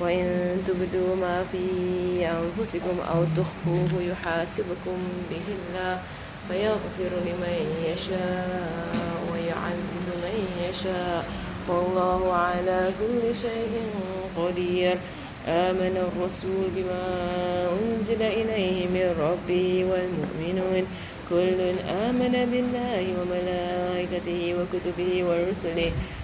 وإن تبدوا ما في أنفسكم أو تخفوه يحاسبكم به الله فيغفر لمن يشاء ويعذب من يشاء. والله على كل شيء قدير. آمن الرسول بما أنزل إليه من ربه والمؤمنون. كل آمن بالله وملائكته وكتبه ورسله.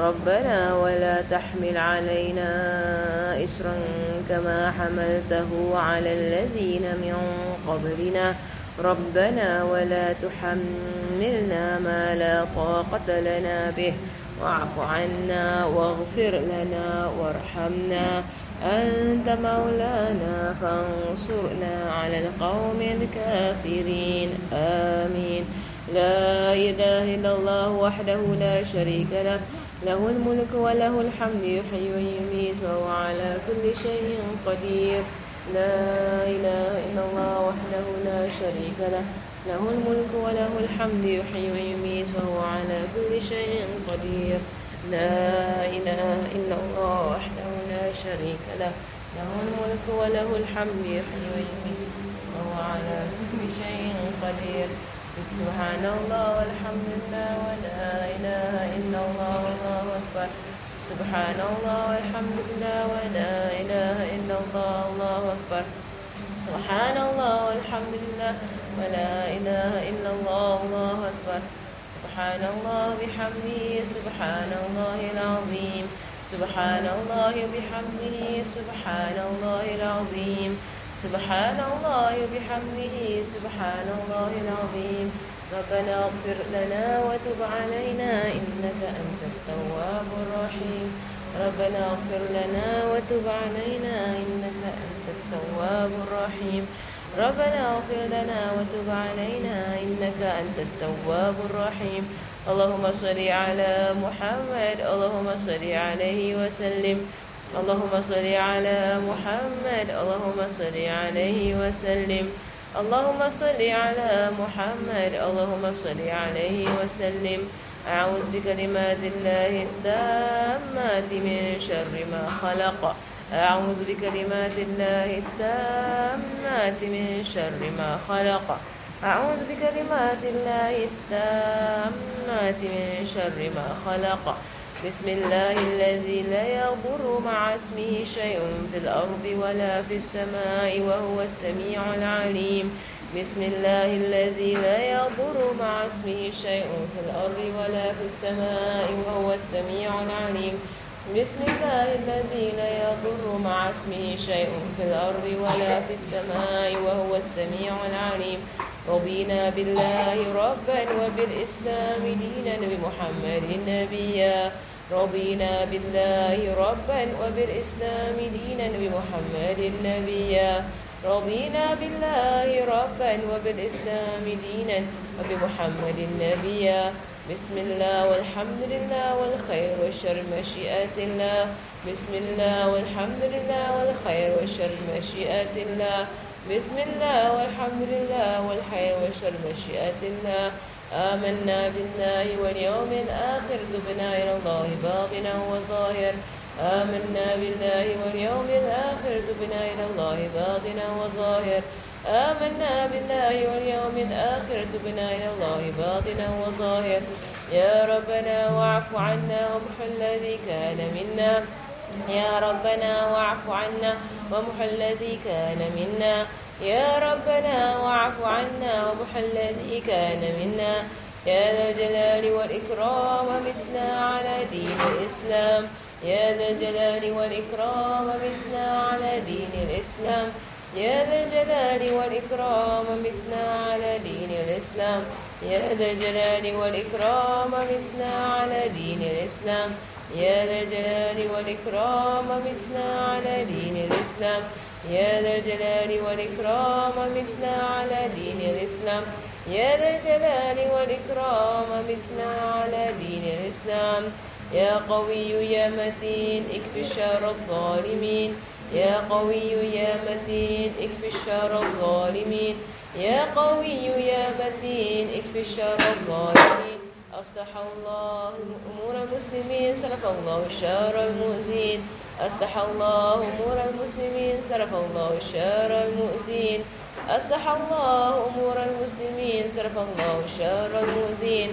ربنا ولا تحمل علينا إسرا كما حملته على الذين من قبلنا. ربنا ولا تحملنا ما لا طاقة لنا به. واعف عنا واغفر لنا وارحمنا. أنت مولانا فانصرنا على القوم الكافرين. آمين. لا إله إلا الله وحده لا شريك له. له الملك وله الحمد يحيي ويميت وهو على كل شيء قدير. لا إله إلا الله وحده لا شريك له له الملك وله الحمد يحيي ويميت وهو على كل شيء قدير. لا إله إلا الله وحده لا شريك له له الملك وله الحمد يحيي ويميت وهو على كل شيء قدير. سبحان الله والحمد لله ولا إله إلا الله والله أكبر. سبحان الله والحمد لله ولا إله إلا الله الله أكبر. سبحان الله والحمد لله ولا إله إلا الله الله أكبر. سبحان الله بحمده سبحان الله العظيم. سبحان الله بحمده سبحان الله العظيم. سبحان الله بحمده سبحان الله العظيم. ربنا اغفر لنا وتب علينا إنك أنت التواب الرحيم. ربنا اغفر لنا وتب علينا إنك أنت التواب الرحيم. ربنا اغفر لنا وتب علينا إنك أنت التواب الرحيم. اللهم صل على محمد اللهم صل عليه وسلم. اللهم صل على محمد اللهم صل عليه وسلم. اللهم صل على محمد اللهم صل عليه وسلم. أعوذ بكلمات الله التامات من شر ما خلق. أعوذ بكلمات الله التامات من شر ما خلق. أعوذ بكلمات الله التامات من شر ما خلق. بسم الله الذي لا يضر مع اسمه شيء في الأرض ولا في السماء وهو السميع العليم. بسم الله الذي لا يضر مع اسمه شيء في الأرض ولا في السماء وهو السميع العليم. بسم الله الذي لا يضر مع اسمه شيء في الأرض ولا في السماء وهو السميع العليم. رضينا بالله ربا وبالإسلام دينا بمحمد نبيا رضينا بالله ربا وبالإسلام دينا بمحمد نبيا رضينا بالله ربا وبالإسلام دينا وبمحمد نبيا بسم الله والحمد لله والخير والشر مشيئة الله. بسم الله والحمد لله والخير والشر مشيئة الله. بسم الله والحمد لله والخير والشر مشيئة الله. آمنا بالله واليوم الآخر تبنا إلى الله باطنا وظاهر آمنا بالله واليوم الآخر تبنا إلى الله باطنا وظاهر آمنا بالله واليوم الآخر تبنا إلى الله باطنا وظاهر يا ربنا واعف عنا وامح الذي كان منا. يا ربنا واعف عنا وامح الذي كان منا. يا ربنا واعف عنا ومح الذي كان منا. يا ذا الجلال والإكرام متنا على دين الإسلام. يا ذا الجلال والإكرام متنا على دين الإسلام. يا ذا الجلال والإكرام متنا على دين الإسلام. يا ذا الجلال والإكرام متنا على دين الإسلام. يا ذا الجلال والإكرام متنا على دين الإسلام. يا ذا الجلال والإكرام متنا على دين الإسلام. يا ذا الجلال والإكرام متنا على دين الإسلام. يا قوي يا متين اكف شر الظالمين. يا قوي يا متين اكف شر الظالمين. يا قوي يا متين اكف شر الظالمين. أصلح الله أمور المسلمين صرف الله شر المؤذين. أصلح الله أمور المسلمين صرف الله شر المؤذين. أصلح الله أمور المسلمين صرف الله شر المؤذين.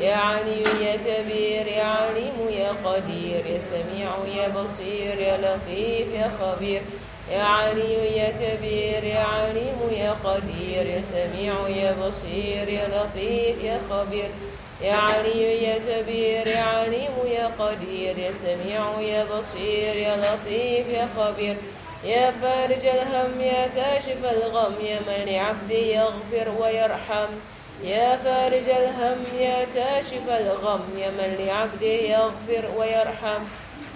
يا علي يا كبير يا عليم يا قدير يا سميع يا بصير يا لطيف يا خبير. يا علي يا كبير يا عليم يا قدير يا سميع يا بصير يا لطيف يا خبير. يا علي يا كبير يا عليم يا قدير يا سميع يا بصير يا لطيف يا خبير يا فارج الهم يا كاشف الغم يا من لعبده يغفر ويرحم يا فارج الهم يا كاشف الغم يا من لعبده يغفر ويرحم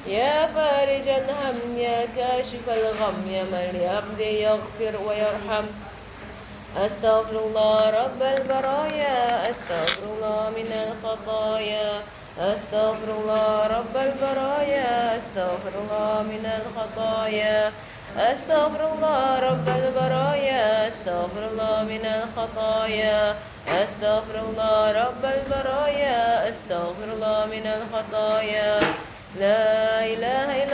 يا فارج الهم يا كاشف الغم يا من لعبده يغفر ويرحم أستغفر الله رب البرايا أستغفر الله من الخطايا أستغفر الله رب البرايا أستغفر الله من الخطايا أستغفر الله رب البرايا أستغفر الله من الخطايا أستغفر الله رب البرايا أستغفر الله من الخطايا. لا إله إلا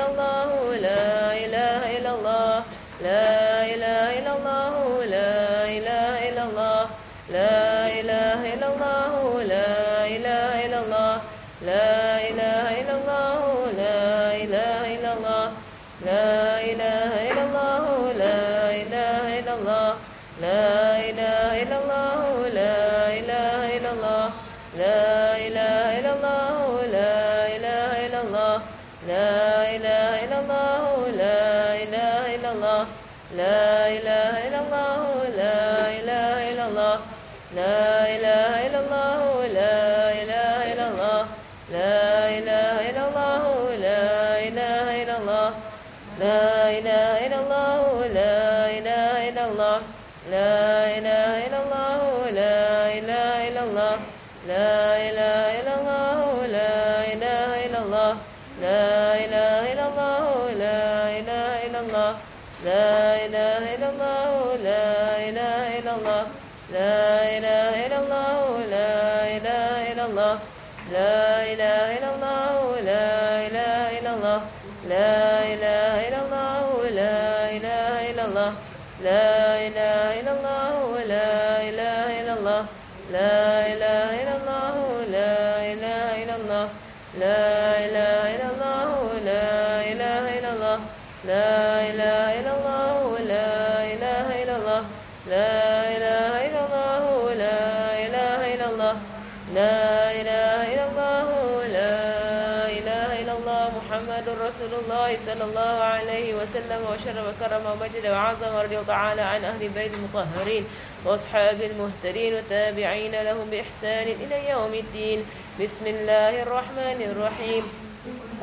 وسلم وشرف وكرم ومجد وعظم ورضي تعالى عن أهل البيت المطهرين وأصحاب المهتدين والتابعين لهم بإحسان إلى يوم الدين. بسم الله الرحمن الرحيم.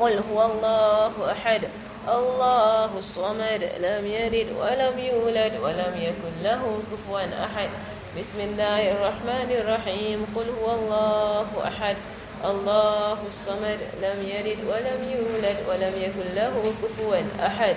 قل هو الله أحد. الله الصمد لم يلد ولم يولد ولم يكن له كفوا أحد. بسم الله الرحمن الرحيم. قل هو الله أحد. الله الصمد لم يلد ولم يولد ولم يكن له كفوا أحد.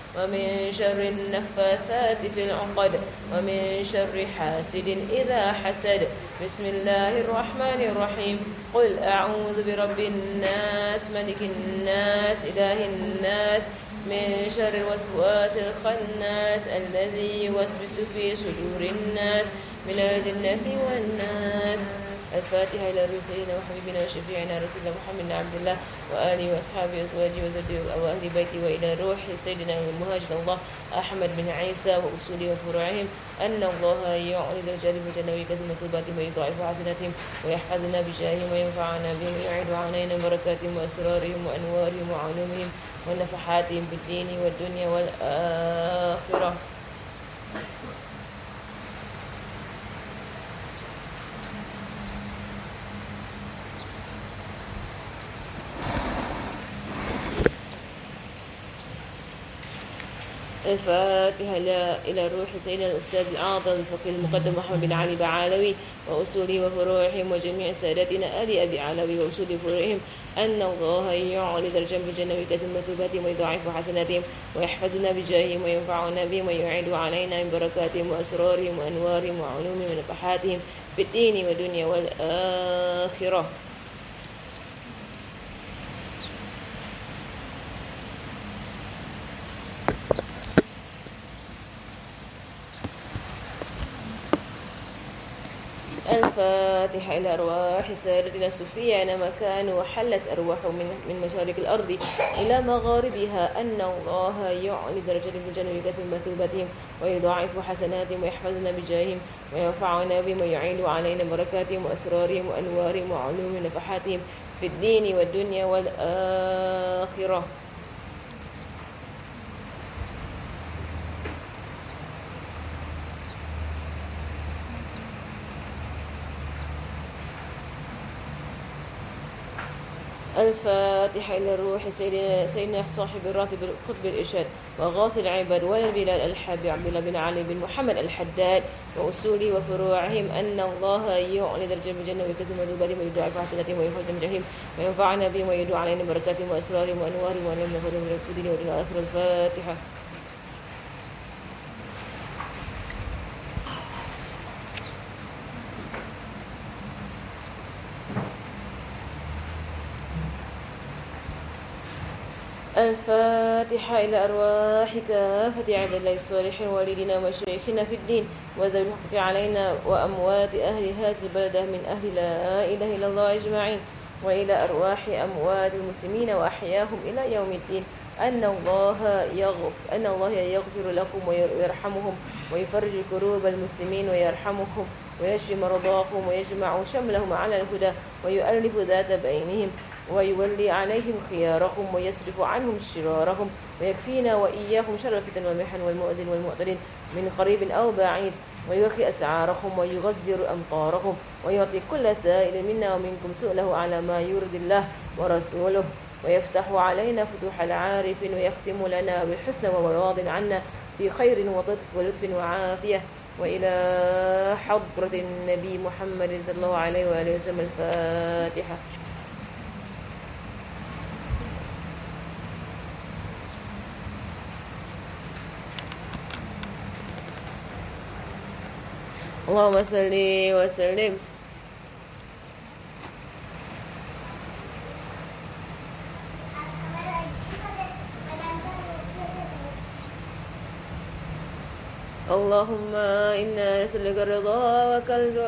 ومن شر النفاثات في العقد ومن شر حاسد إذا حسد. بسم الله الرحمن الرحيم. قل أعوذ برب الناس ملك الناس إله الناس. من شر الوسواس الخناس الذي يوسوس في صدور الناس. من الجنة والناس. الفاتحة إلى سيدنا وحبيبنا وشفيعنا رسول الله محمد بن عبد الله وآله وأصحابه وأزواجه وذريته وأهل بيته وإلى روح سيدنا المهاجر الله أحمد بن عيسى وأصوله وفروعهم أن الله يعلي درجات الجنة ويكثر مثوباتهم ويضاعف حسناتهم ويحفظنا بجاههم وينفعنا بهم ويعيد علينا بركاتهم وأسرارهم وأنوارهم وعلومهم ونفحاتهم في الدين والدنيا والآخرة. الفاتحة إلى إلى روح سيدنا الأستاذ الأعظم الفقيه المقدم محمد بن علي بعلوي وأصوله وفروعهم وجميع سادتنا آل أبي علوي وأصول فروعهم أن الله يعلي درجة بالجنة ويكتب مثوباتهم ويضاعف حسناتهم ويحفظنا بجاههم وينفعنا بهم ويعيد علينا من بركاتهم وأسرارهم وأنوارهم وعلومهم ونفحاتهم في الدين والدنيا والآخرة. الفاتحة إلى أرواح سادتنا الصوفية أينما كانوا وحلت أرواحهم من من مشارق الأرض إلى مغاربها. أن الله يعلي درجة في الجنة بكثر مثوبتهم ويضاعف حسناتهم ويحفظنا بجاههم وينفعنا بهم ويعين علينا بركاتهم وأسرارهم وأنوارهم وعلوم ونفحاتهم في الدين والدنيا والآخرة. الفاتحة إلى الروح سيدنا, سيدنا صاحب الراتب قطب الإرشاد وغاث العباد والبلال الحبي عبد الله بن علي بن محمد الحداد وأصوله وفروعهم أن الله يعلي درجة الجنة ويكثر مذوباتهم ويضاعف حسناتهم ويخرج من جهيم وينفعنا بهم ويدعو علينا بركاتهم وأسرارهم وأنوارهم وأنهم نفر من الدين وإلى آخر الفاتحة. الفاتحة إلى أرواح كافة عباد الصالحين والدينا ومشايخنا في الدين وذوي الحق علينا وأموات أهل هذه البلدة من أهل لا إله إلا الله أجمعين وإلى أرواح أموات المسلمين وأحياهم إلى يوم الدين. أن الله يغفر أن الله يغفر لكم ويرحمهم ويفرج كروب المسلمين ويرحمهم ويشفي مرضاهم ويجمع شملهم على الهدى ويؤلف ذات بينهم. ويولي عليهم خيارهم ويصرف عنهم شرارهم ويكفينا وإياهم شر الفتن والمحن والمؤذن والمؤذن من قريب أو بعيد. ويرخي أسعارهم ويغزر أمطارهم ويعطي كل سائل منا ومنكم سؤله على ما يرضي الله ورسوله. ويفتح علينا فتوح العارف ويختم لنا بالحسن وهو راض عنا في خير وطف ولطف وعافية. وإلى حضرة النبي محمد صلى الله عليه وآله وسلم الفاتحة. اللهم صل وسلم. اللهم إنا نسألك الرضا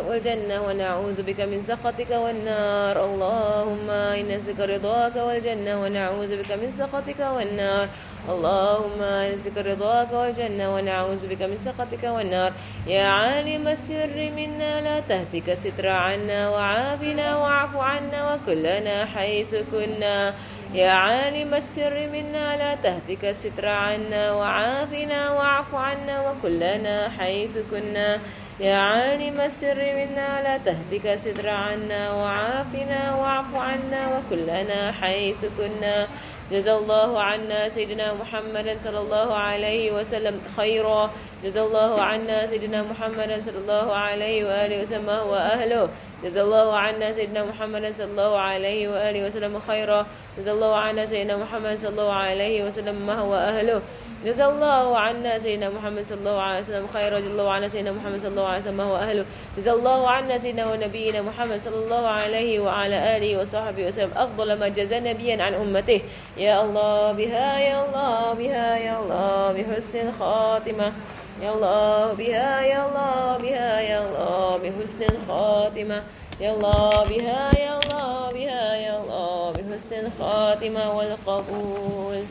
والجنة ونعوذ بك من سخطك والنار. اللهم إنا نسألك رضاك والجنة ونعوذ بك من سخطك والنار. اللهم نسألك رضاك والجنة ونعوذ بك من سخطك والنار. يا عالم السر منا لا تهتك ستر عنا وعافنا واعف عنا وكلنا حيث كنا. يا عالم السر منا لا تهتك الستر عنا وعافنا واعف عنا وكلنا حيث كنا. يا عالم السر منا لا تهتك الستر عنا وعافنا واعف عنا وكلنا حيث كنا. جزى الله عنا سيدنا محمد صلى الله عليه وسلم خيرا. جزى الله عنا سيدنا محمد صلى الله عليه وآله وسلم وأهله. جزى الله عنا سيدنا محمد صلى الله عليه وآله وسلم خيرا. جزى الله عنا سيدنا محمد صلى الله عليه وسلم ما هو أهله جزا الله عنا سيدنا محمد صلى الله عليه وسلم خير جزا الله عنا سيدنا محمد صلى الله عليه وسلم هو أهله. جزا الله عنا سيدنا ونبينا محمد صلى الله عليه وعلى آله وصحبه وسلم. أفضل ما جزى نبيا عن أمته. يا الله بها يا الله بها يا الله بحسن الخاتمة يا الله بها يا الله بها يا الله بحسن الخاتمة يا الله بها يا الله بها يا الله بحسن الخاتمة والقبول.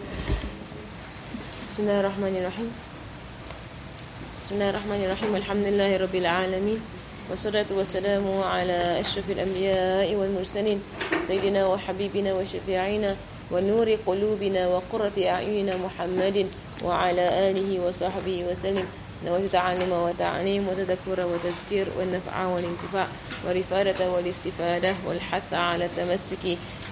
بسم الله الرحمن الرحيم بسم الله الرحمن الرحيم الحمد لله رب العالمين والصلاة والسلام على أشرف الأنبياء والمرسلين سيدنا وحبيبنا وشفيعنا ونور قلوبنا وقرة أعيننا محمد وعلى آله وصحبه وسلم نويت تعلم وتعليم وتذكر وتذكير والنفع والانتفاع والرفادة والاستفادة والحث على التمسك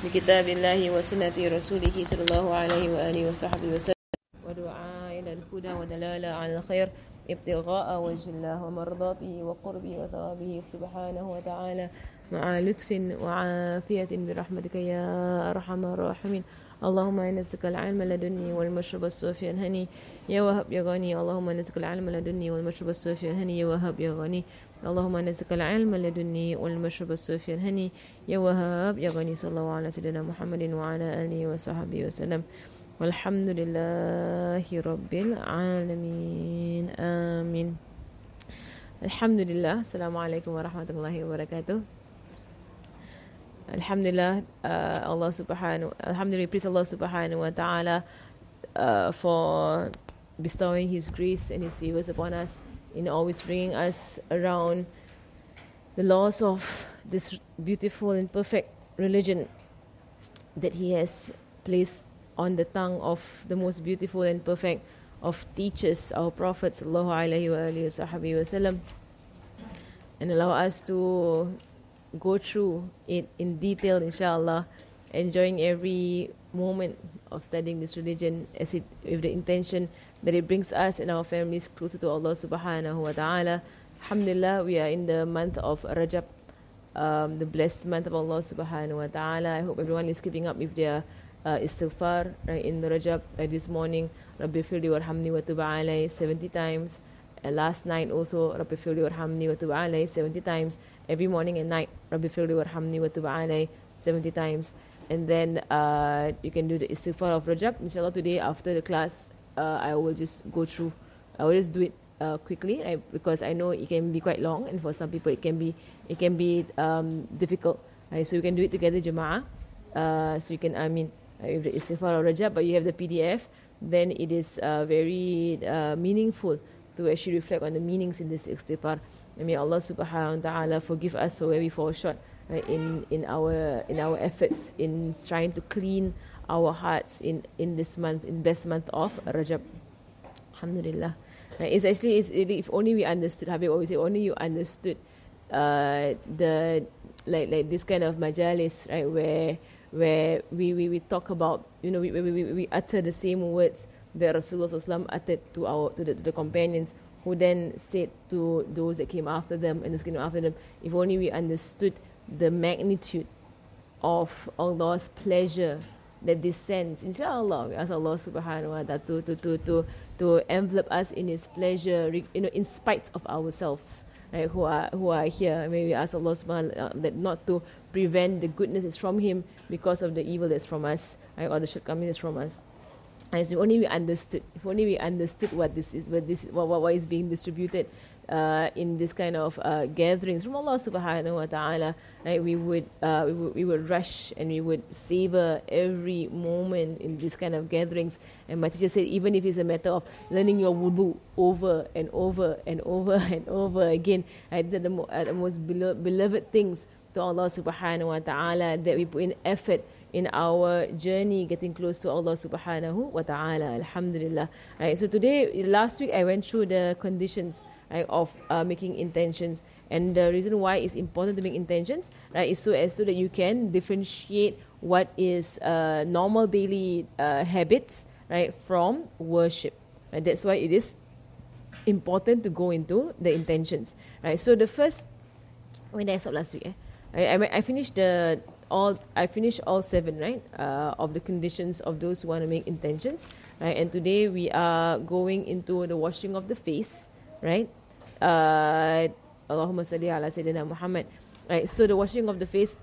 بكتاب الله وسنة رسوله صلى الله عليه وآله وصحبه وسلم إلى الهدى ودلالة على الخير ابتغاء وجه الله ومرضاته وقربه وثوابه سبحانه وتعالى مع لطف وعافية برحمتك يا أرحم الراحمين. اللهم نسك العلم لدني والمشرب الصوفي الهني. يا وهب يا غني اللهم نسك العلم لدني والمشرب الصوفي الهني. يا وهب يا غني اللهم نسك العلم لدني والمشرب الصوفي الهني. يا وهاب يا غني صلى الله على سيدنا محمد وعلى آله وصحبه وسلم. الحمد لله رب العالمين آمين الحمد لله alhamdulillah. عليكم ورحمة الله وبركاته الحمد لله الله alhamdulillah الحمد allah subhanahu wa ta'ala وتعالى for bestowing his grace and his favors upon us in always bringing us around the laws of this beautiful and perfect religion that he has placed on the tongue of the most beautiful and perfect of teachers, our prophets, wasallam, and allow us to go through it in detail, inshallah, enjoying every moment of studying this religion as it with the intention that it brings us and our families closer to Allah subhanahu wa ta'ala. Alhamdulillah, we are in the month of Rajab, um, the blessed month of Allah subhanahu wa ta'ala. I hope everyone is keeping up with their uh, istighfar right, in Rajab uh, this morning. Rabbi firli warhamni wa tuba 70 times. And last night also, Rabbi firli warhamni wa tuba 70 times every morning and night. Rabbi firli warhamni wa tuba 70 times. And then uh, you can do the istighfar of Rajab. Inshallah, today after the class, uh, I will just go through. I will just do it uh, quickly right? because I know it can be quite long, and for some people it can be it can be um, difficult. Right? So you can do it together, Jama'ah. Uh, so you can, I mean, if the istighfar or Rajab, but you have the PDF, then it is uh, very uh, meaningful to actually reflect on the meanings in this istighfar. And may Allah subhanahu wa ta'ala forgive us for where we fall short right, in, in, our, in our efforts in trying to clean our hearts in, in this month, in best month of Rajab. Alhamdulillah. Right, it's actually, it's really, if only we understood, Habib always say, only you understood uh, the, like, like this kind of majalis, right, where, where we, we, we talk about, you know, we, we, we, we utter the same words that Rasulullah uttered to, our, to, the, to the companions who then said to those that came after them and those came after them, if only we understood the magnitude of Allah's pleasure that descends. Inshallah, we ask Allah subhanahu wa ta'ala to, to, to, to, to envelop us in His pleasure, you know, in spite of ourselves. Right, who are who are here. May we ask Allah subhanahu wa that not to prevent the goodness is from Him because of the evil that's from us, right, or the shortcomings from us. As if only we understood, if only we understood what this is, what this, what, what is being distributed uh, in this kind of uh, gatherings from Allah Subhanahu wa Taala, right? We would, uh, we would we would rush and we would savor every moment in this kind of gatherings. And my teacher said, even if it's a matter of learning your wudu over and over and over and over again, right? The, the, the most beloved things to Allah Subhanahu wa Taala that we put in effort in our journey getting close to Allah subhanahu wa ta'ala. Alhamdulillah. Right, so today, last week I went through the conditions right, of uh, making intentions. And the reason why it's important to make intentions right, is so, as so that you can differentiate what is uh, normal daily uh, habits right, from worship. Right? That's why it is important to go into the intentions. Right? So the first, when I stop last week? Eh? I, I, I finished the all I finished all seven right uh, of the conditions of those who want to make intentions right? And today we are going into the washing of the face, right? Uh, Allahumma salli ala Sayyidina Muhammad. Right, so the washing of the face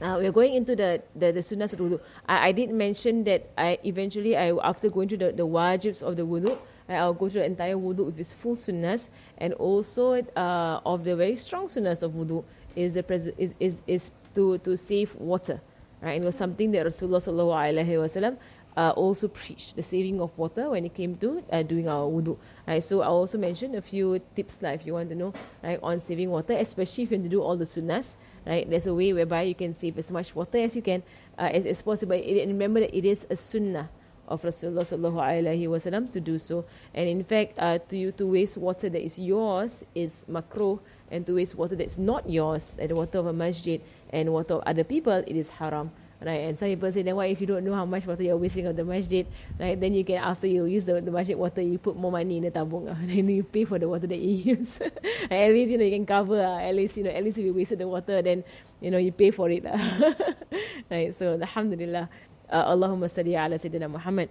uh, we're going into the the, the sunnahs of wudu. I, I did mention that I eventually I after going to the, the wajibs of the wudu, I'll go to the entire wudu with its full sunnahs and also uh, of the very strong sunnahs of wudu is pres- is, is is to to save water. Right, it was something that Rasulullah uh, also preached the saving of water when it came to uh, doing our wudu. Right, so I also mentioned a few tips like if you want to know right, on saving water, especially if you want to do all the sunnahs. Right, there's a way whereby you can save as much water as you can uh, as, as possible. And remember that it is a sunnah of Rasulullah to do so. And in fact, uh, to you to waste water that is yours is makruh, and to waste water that's not yours, like the water of a masjid and water of other people, it is haram right? And some people say, then what if you don't know how much water you're wasting of the masjid, right? Then you can, after you use the, the masjid water, you put more money in the tabung, uh, then you pay for the water that you use. at least, you know, you can cover, uh, at least, you know, at least if you wasted the water, then, you know, you pay for it. Uh. right? So, alhamdulillah, uh, Allahumma salli ala Sayyidina Muhammad.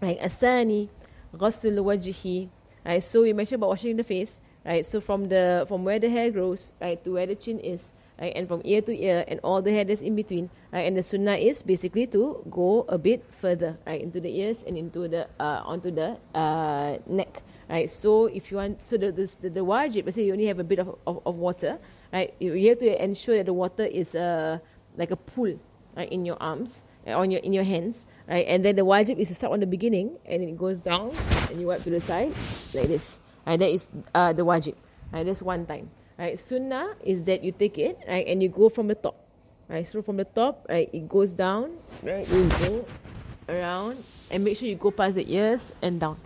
Right? Athani, ghasl wajhi. Right? So, we mentioned about washing the face, right? So, from the, from where the hair grows, right, to where the chin is, right, and from ear to ear and all the hair that's in between, right, and the sunnah is basically to go a bit further, right, into the ears and into the uh, onto the uh, neck, right. So if you want, so the the, the, wajib, let's say you only have a bit of, of, of water, right, you, you have to ensure that the water is uh, like a pool, right, in your arms, uh, on your in your hands, right, and then the wajib is to start on the beginning and it goes down and you wipe to the side like this, right. That is uh, the wajib, right. That's one time. Right, sunnah is that you take it, right, and you go from the top. Right, so from the top, right, it goes down, right, you go around and make sure you go past the ears and down.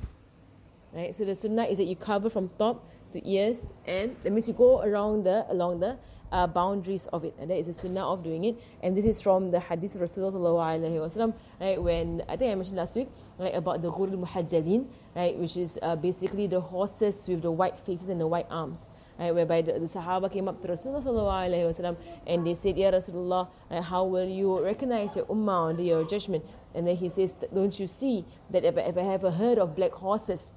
Right, so the sunnah is that you cover from top to ears and that means you go around the along the uh, boundaries of it, and that is the sunnah of doing it. And this is from the hadith of Rasulullah right? When I think I mentioned last week, right, about the ghurul muhajjalin, right, which is uh, basically the horses with the white faces and the white arms right, whereby the, the Sahaba came up to Rasulullah and they said, Ya Rasulullah, right, how will you recognize your ummah on your judgment? And then he says, Don't you see that if, if I have a herd of black horses,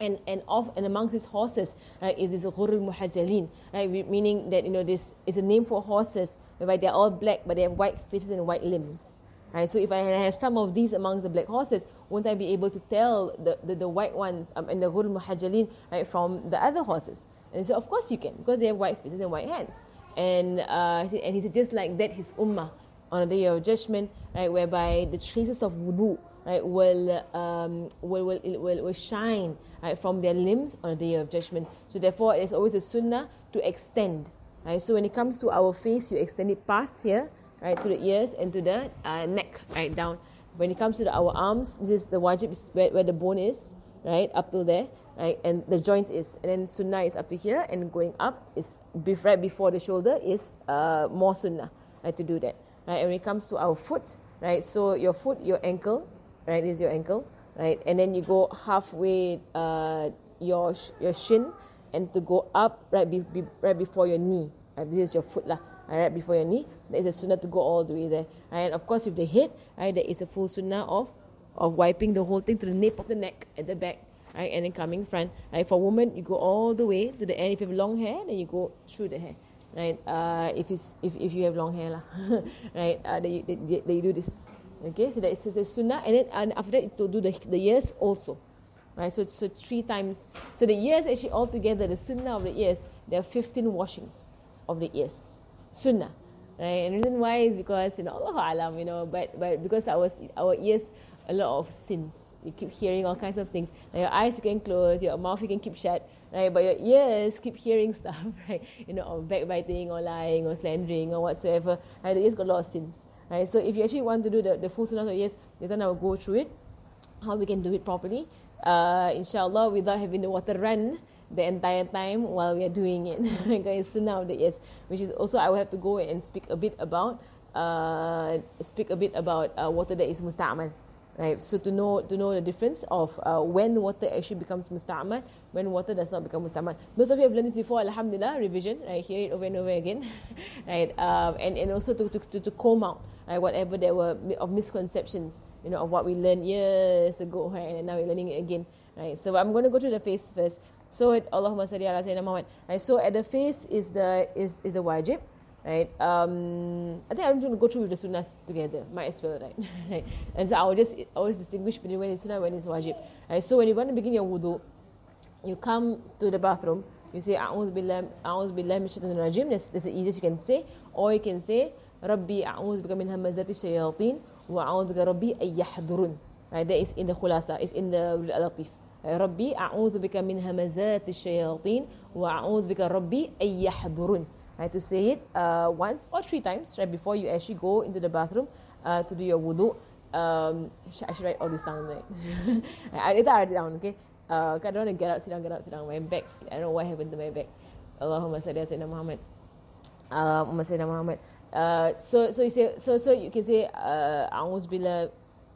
and and off and amongst these horses right, is this ghurul muhajjalin, right, meaning that you know this is a name for horses whereby they're all black but they have white faces and white limbs. Right, so if I have some of these amongst the black horses, won't I be able to tell the, the, the white ones um, and the ghurul muhajjalin right, from the other horses? And he said, Of course you can, because they have white faces and white hands. And, uh, and he said, Just like that, his ummah on the day of judgment, right, whereby the traces of wudu right, will, um, will, will, will, will shine right, from their limbs on the day of judgment. So, therefore, it's always a sunnah to extend. Right? So, when it comes to our face, you extend it past here, right, to the ears and to the uh, neck, right, down. When it comes to the, our arms, this is the wajib, is where, where the bone is, right, up to there right? And the joint is, and then sunnah is up to here, and going up is right before the shoulder is uh, more sunnah, right? To do that, right? And when it comes to our foot, right? So your foot, your ankle, right? Is your ankle, right? And then you go halfway uh, your your shin, and to go up right, be, be, right before your knee. Right? This is your foot lah. Right before your knee, there is a sunnah to go all the way there. Right? And of course, with the head, right, there is a full sunnah of of wiping the whole thing to the nape of the neck at the back right? And then coming front, right? For women, you go all the way to the end. If you have long hair, then you go through the hair, right? Uh, if it's if, if you have long hair, lah, right? Uh, then you do this, okay? So that is the sunnah, and then and after that to do the the ears also, right? So so three times. So the ears actually altogether, the sunnah of the ears, there are fifteen washings of the ears, sunnah. Right? And the reason why is because you know Allah alam, you know, but but because our our ears a lot of sins you keep hearing all kinds of things. Your eyes you can close, your mouth you can keep shut, right? But your ears keep hearing stuff, right? You know, or backbiting or lying or slandering or whatsoever. Right? The ears got a lot of sins. Right? So if you actually want to do the, the full sunnah of ears, then I will go through it, how we can do it properly. Uh, inshallah, without having the water run the entire time while we are doing it. okay, sunnah of the ears, which is also I will have to go and speak a bit about uh, speak a bit about uh, water that is musta'mal right? So to know to know the difference of uh, when water actually becomes musta'mal, when water does not become musta'mal. Those of you have learned this before, alhamdulillah, revision, right? Hear it over and over again, right? Um, and and also to, to, to, to comb out right? whatever there were of misconceptions you know, of what we learned years ago, right? And now we're learning it again, right? So I'm going to go to the face first. So it, Allahumma salli ala Sayyidina Muhammad. Right? So at the face is the is is the wajib, right? Um, I think I'm going to go through the sunnahs together. Might as well, right? And so I will just always distinguish between when it's sunnah when it's wajib. Right? So when you want to begin your wudu, you come to the bathroom. You say A'udhu billah, A'udhu billah rajim. That's, that's the easiest you can say. Or you can say Rabbi a'udzu bika min hamazati syayatin wa a'udzu bika rabbi ay yahdurun. Right, that is in the khulasa, is in the latif. Rabbi a'udzu bika min hamazati syayatin wa a'udzu bika rabbi ay yahdurun. Right, to say it uh, once or three times right before you actually go into the bathroom uh, to do your wudu. Um, I should write all this down right? I later I write it down, okay? Uh, I don't want to get up, sit down, get up, sit down. My back, I don't know what happened to my back. Allahumma salli ala Sayyidina Muhammad. Uh, Allahumma Muhammad. uh, so so you say so so you can say uh, أعوذ بالله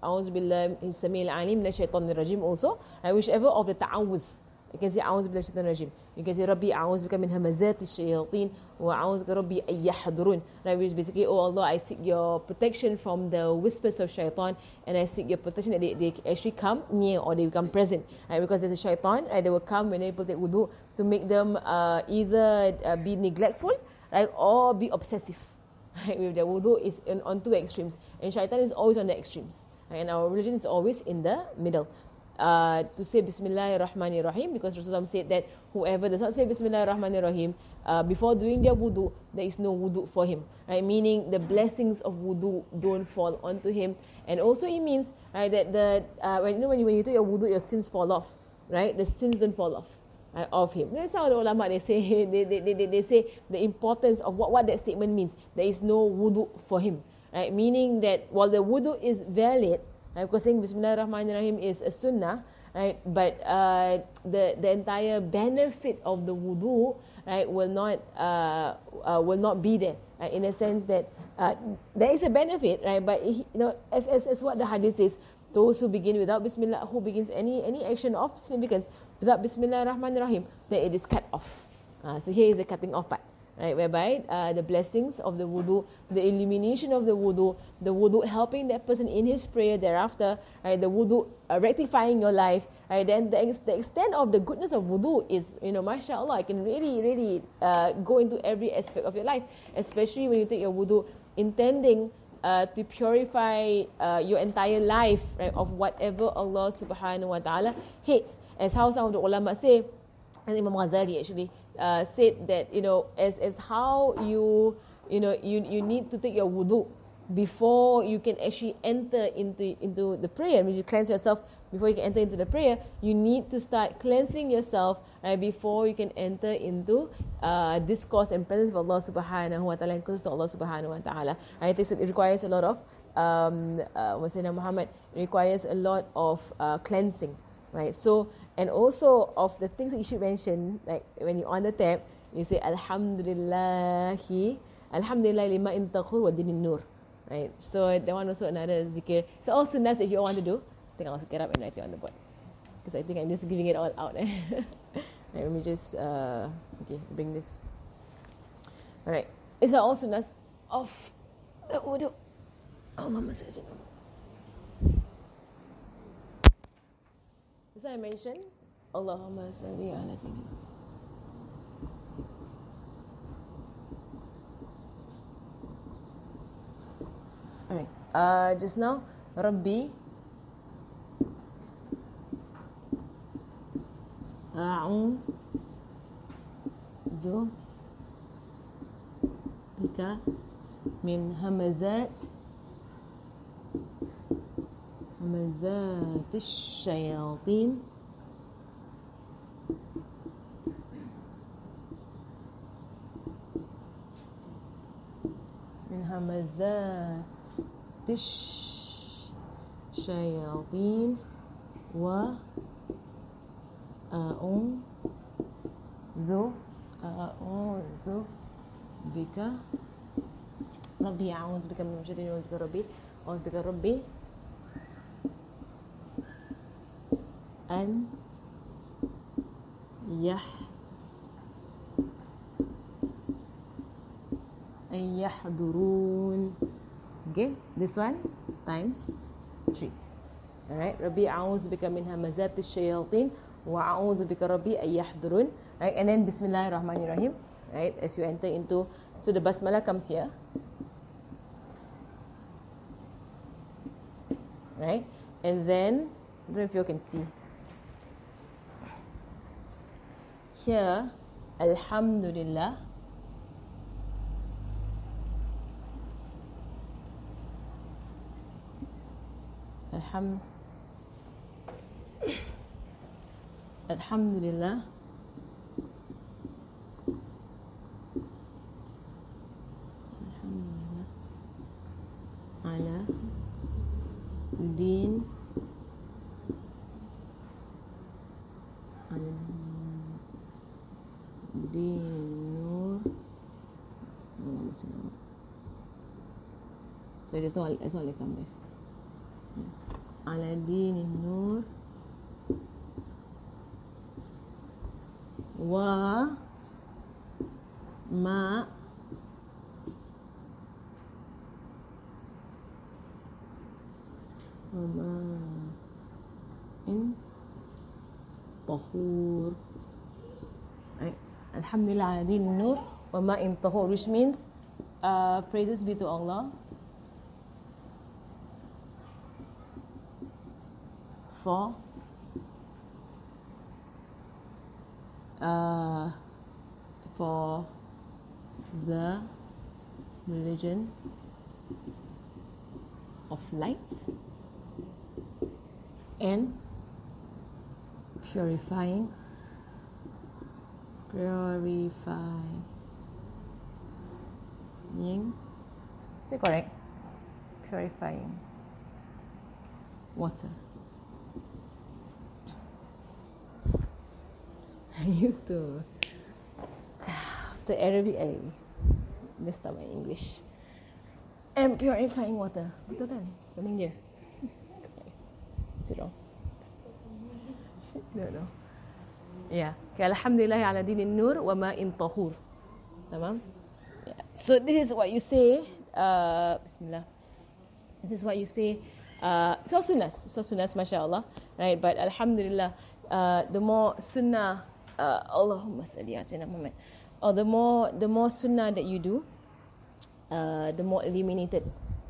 أعوذ بالله السميع العليم من الشيطان الرجيم also right, whichever of the ta'awuz you can say أعوذ بالله الشيطان الرجيم you can say ربي أعوذ بك من همزات الشياطين وأعوذ بك ربي أن يحضرون right, which basically oh Allah I seek your protection from the whispers of shaitan and I seek your protection that they, they actually come near or they become present right, because there's a shaitan right, they will come when people take wudu to make them uh, either uh, be neglectful right, or be obsessive right, with their wudu is on, on two extremes and shaitan is always on the extremes and our religion is always in the middle. Uh, to say Bismillah ar-Rahman rahim because Rasulullah said that whoever does not say Bismillah ar-Rahman rahim uh, before doing their wudu, there is no wudu for him. Right? Meaning the blessings of wudu don't fall onto him. And also it means right, that the uh, when, you know, when, you, when you do your wudu, your sins fall off. Right? The sins don't fall off. Of him. That's how the ulama they say they, they, they, they say the importance of what, what that statement means. There is no wudu for him right? Meaning that while the wudu is valid, right? Because saying Bismillahirrahmanirrahim is a sunnah, right? But uh, the the entire benefit of the wudu, right, will not uh, uh, will not be there. In a sense that uh, there is a benefit, right? But you know, as, as as what the hadith says, those who begin without Bismillah, who begins any any action of significance without Bismillahirrahmanirrahim, then it is cut off. Uh, so here is the cutting off part right? Whereby uh, the blessings of the wudu, the illumination of the wudu, the wudu helping that person in his prayer thereafter, right? The wudu uh, rectifying your life, right? Then the, ex- the extent of the goodness of wudu is, you know, mashallah, it can really, really uh, go into every aspect of your life, especially when you take your wudu intending uh, to purify uh, your entire life right, of whatever Allah subhanahu wa ta'ala hates. As how some of the ulama say, and Imam Ghazali actually, uh, said that you know as as how you you know you you need to take your wudu before you can actually enter into into the prayer. Means you cleanse yourself before you can enter into the prayer you need to start cleansing yourself right, before you can enter into uh, discourse and presence of Allah subhanahu wa ta'ala and close to Allah subhanahu wa ta'ala. Right, it requires a lot of um, uh, Muhammad requires a lot of uh, cleansing. Right so and also of the things that you should mention, like when you're on the tab, you say Alhamdulillahi, Alhamdulillah lima intakhur wa dinin nur. Right? So that one also another zikir. So all sunnahs if you all want to do, I think I'll get up and write it on the board. Because I think I'm just giving it all out. Right, let me just uh, okay, bring this. Alright. Is that all sunnahs of the wudu? Allahumma salli As I mentioned, Allahumma salli ala sayyidina. Alright, uh, just now, Rabbi أعوذ بك من همزات همزات الشياطين. من همزات الشياطين و أعوذ بك. ربي أعوذ بك من الشيطان وبك ربي أعوذ بك ربي. أن يح أن يحضرون okay this one times three. Alright, Rabbi a'udhu bika min hamazati shayatin wa a'udhu bika Rabbi ayyahdurun. Right, and then Bismillahirrahmanirrahim. Right, as you enter into, so the basmalah comes here. Right, and then, I don't know if you can see. Here, Alhamdulillah. Alham Alhamdulillah. Alhamdulillah. it's not it's not like I'm there. Aladdin. Wa ma ma in tahur. Alhamdulillah aladin nur Wa ma in tahur, which means uh, praises be to Allah. For uh, for the religion of light and purifying purifying. Is it correct? Purifying water used to after Arabic I messed up my English. And purifying water. Betul kan? Spelling dia. Is it wrong no no. Yeah. Okay, Alhamdulillah ala dinin nur wa ma in tahur. Tamam? Yeah. so this is what you say uh, Bismillah. This is what you say uh, so sunnahs. So sunnahs mashallah. Right but Alhamdulillah uh, the more sunnah uh, Allahumma salli ala Muhammad. Or the more the more sunnah that you do uh, the more eliminated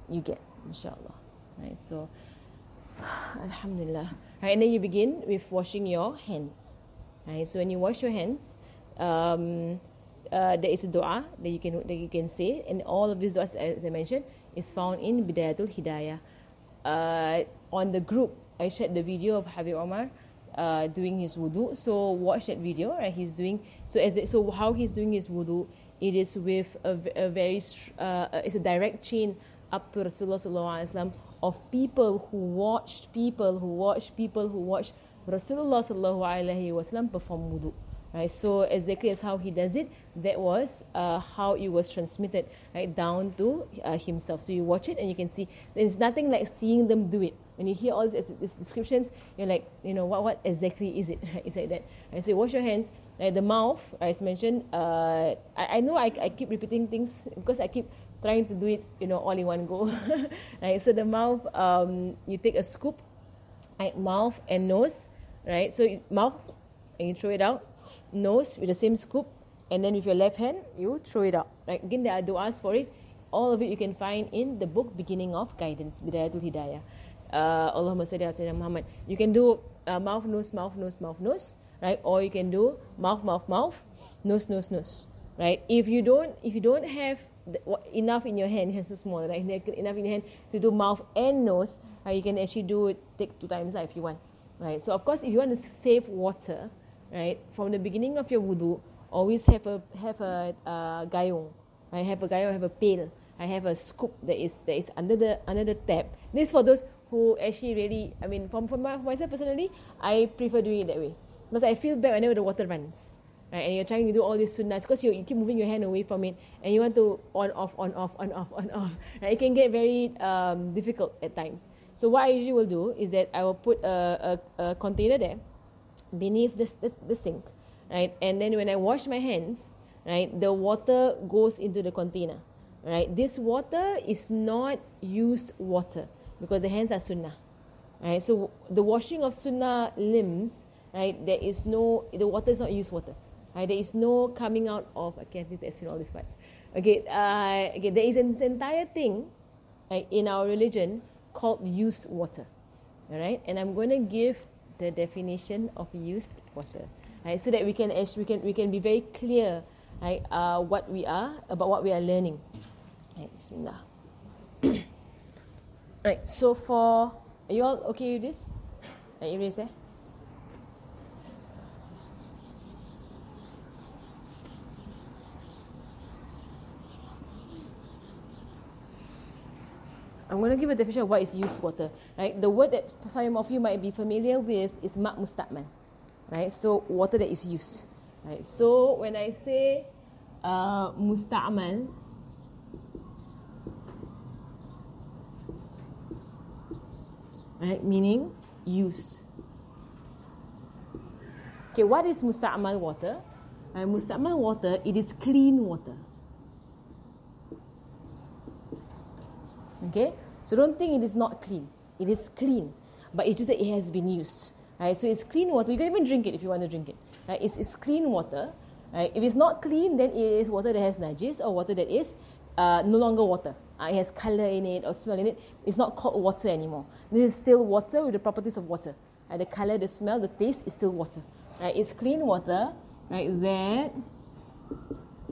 you get inshallah right so alhamdulillah. Right and then you begin with washing your hands. Right so when you wash your hands um, uh, there is a dua that you can that you can say and all of these duas as I mentioned is found in Bidayatul Hidayah. Uh, on the group I shared the video of Habib Omar uh, doing his wudu. So watch that video. Right, he's doing so as it, so how he's doing his wudu. It is with a, a very uh, it's a direct chain up to Rasulullah sallallahu alaihi wasallam of people who watched people who watched people who watched Rasulullah sallallahu alaihi wasallam perform wudu. Right, so exactly as how he does it, that was uh, how it was transmitted right down to uh, himself. So you watch it and you can see. It's nothing like seeing them do it when you hear all these, these descriptions, you're like, you know, what, what exactly is it? It's like that. Right? So wash your hands. The mouth, as mentioned, uh, I, I know I, I keep repeating things because I keep trying to do it, you know, all in one go. right? So the mouth, um, you take a scoop, right? mouth and nose, right? So you, mouth, and you throw it out. Nose with the same scoop, and then with your left hand, you throw it out. Right? Again, there are du'as for it. All of it you can find in the book Beginning of Guidance, Bidayatul Hidayah uh, Allahumma salli ala Muhammad. You can do uh, mouth, nose, mouth, nose, mouth, nose, right? Or you can do mouth, mouth, mouth, nose, nose, nose, right? If you don't, if you don't have the, enough in your hand, hands are small, right? Enough in your hand to do mouth and nose, right? You can actually do it, take two times if you want, right? So of course, if you want to save water, right, from the beginning of your wudu, always have a have a uh, gayung, right? Have a gayung, have a pail. I have a scoop that is that is under the under the tap. This for those who actually really, I mean, from for, my, myself personally, I prefer doing it that way. Because I feel bad whenever the water runs. Right? And you're trying to do all these sunnahs because you, you keep moving your hand away from it and you want to on, off, on, off, on, off, on, off. Right? It can get very um, difficult at times. So what I usually will do is that I will put a, a, a container there beneath the, the, the sink. Right? And then when I wash my hands, right, the water goes into the container. Right? This water is not used water because the hands are sunnah. Right? So the washing of sunnah limbs, right? There is no the water is not used water. Right? There is no coming out of I can't explain all these parts. Okay, uh, okay, there is an entire thing right, in our religion called used water. All right, and I'm going to give the definition of used water, right, so that we can we can we can be very clear, right, uh, what we are about what we are learning. Right, Bismillah. Right, so for are you all okay with this? Are you say? I'm going to give a definition of what is used water. Right? The word that some of you might be familiar with is mak musta'man. Right? So water that is used. Right? So when I say uh, musta'man, right, meaning used. Okay, what is musta'mal water? Right, musta'mal water, it is clean water. Okay, so don't think it is not clean. It is clean, but it is that it has been used. Right, so it's clean water. You can even drink it if you want to drink it. Right, it's, it's clean water. Right, if it's not clean, then it is water that has najis or water that is uh, no longer water. Uh, it has color in it or smell in it. It's not called water anymore. This is still water with the properties of water. Right, the color, the smell, the taste is still water. Right, it's clean water. Right, that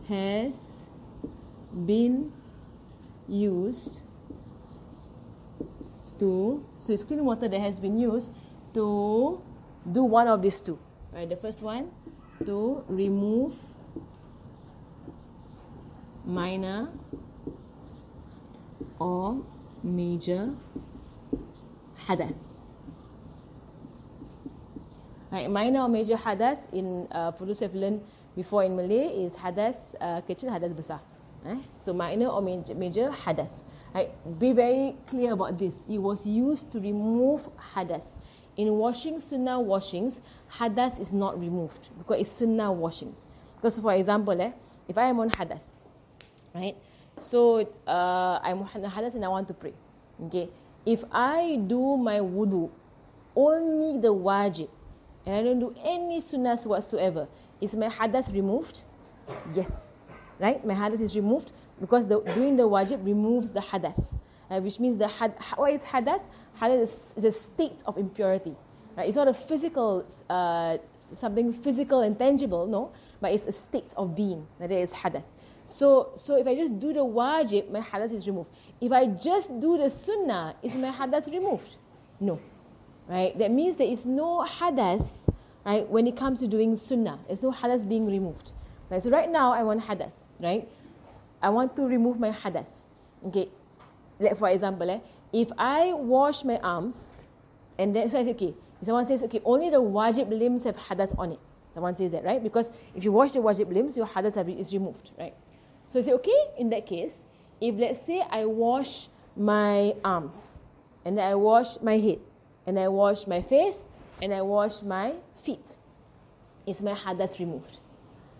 has been used to, so it's clean water that has been used to do one of these two. Right, the first one, to remove minor or major hadath. Right, minor or major hadath in uh, who have learned before in Malay is hadath uh, kecil, hadath besar. Eh? So minor or major, major hadath. Right, be very clear about this. It was used to remove hadath. In washing sunnah washings, hadath is not removed because it's sunnah washings. Because for example, eh, if I am on hadath, right? So uh, I'm on and I want to pray. Okay, if I do my wudu, only the wajib, and I don't do any sunnahs whatsoever, is my hadath removed? Yes, right? My hadath is removed because the, doing the wajib removes the hadath, uh, which means the had, what is hadath? Hadath is, is a state of impurity. Right? It's not a physical, uh, something physical and tangible, no, but it's a state of being that is hadath. So, so if I just do the wajib, my hadath is removed. If I just do the sunnah, is my hadath removed? No. Right? That means there is no hadath right, when it comes to doing sunnah. There's no hadath being removed. Right? So right now I want hadath, right? I want to remove my hadath. Okay. Like for example, eh, if I wash my arms, and then so I say, okay, someone says, okay, only the wajib limbs have hadath on it. Someone says that, right? Because if you wash the wajib limbs, your hadath is removed, right? So I say, okay, in that case, if let's say I wash my arms, and I wash my head, and I wash my face, and I wash my feet, is my hadath removed?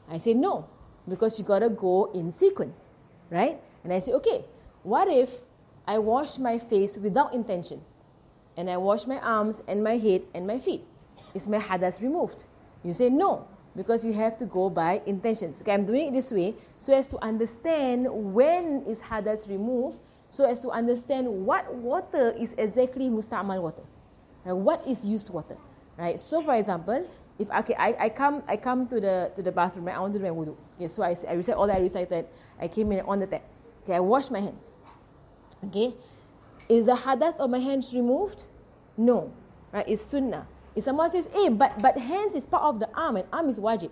I say no, because you gotta go in sequence, right? And I say, okay, what if I wash my face without intention, and I wash my arms and my head and my feet? Is my hadath removed? You say no, because you have to go by intentions. Okay, I'm doing it this way so as to understand when is hadath removed, so as to understand what water is exactly musta'mal water. Right? What is used water? Right? So for example, if okay, I, I come I come to the to the bathroom, right? I want to do my wudu. Okay, so I, I recite all that I recited. I came in on the tap. Okay, I wash my hands. Okay, is the hadath of my hands removed? No, right? It's sunnah. If someone says, "Hey, but but hands is part of the arm, and arm is wajib,"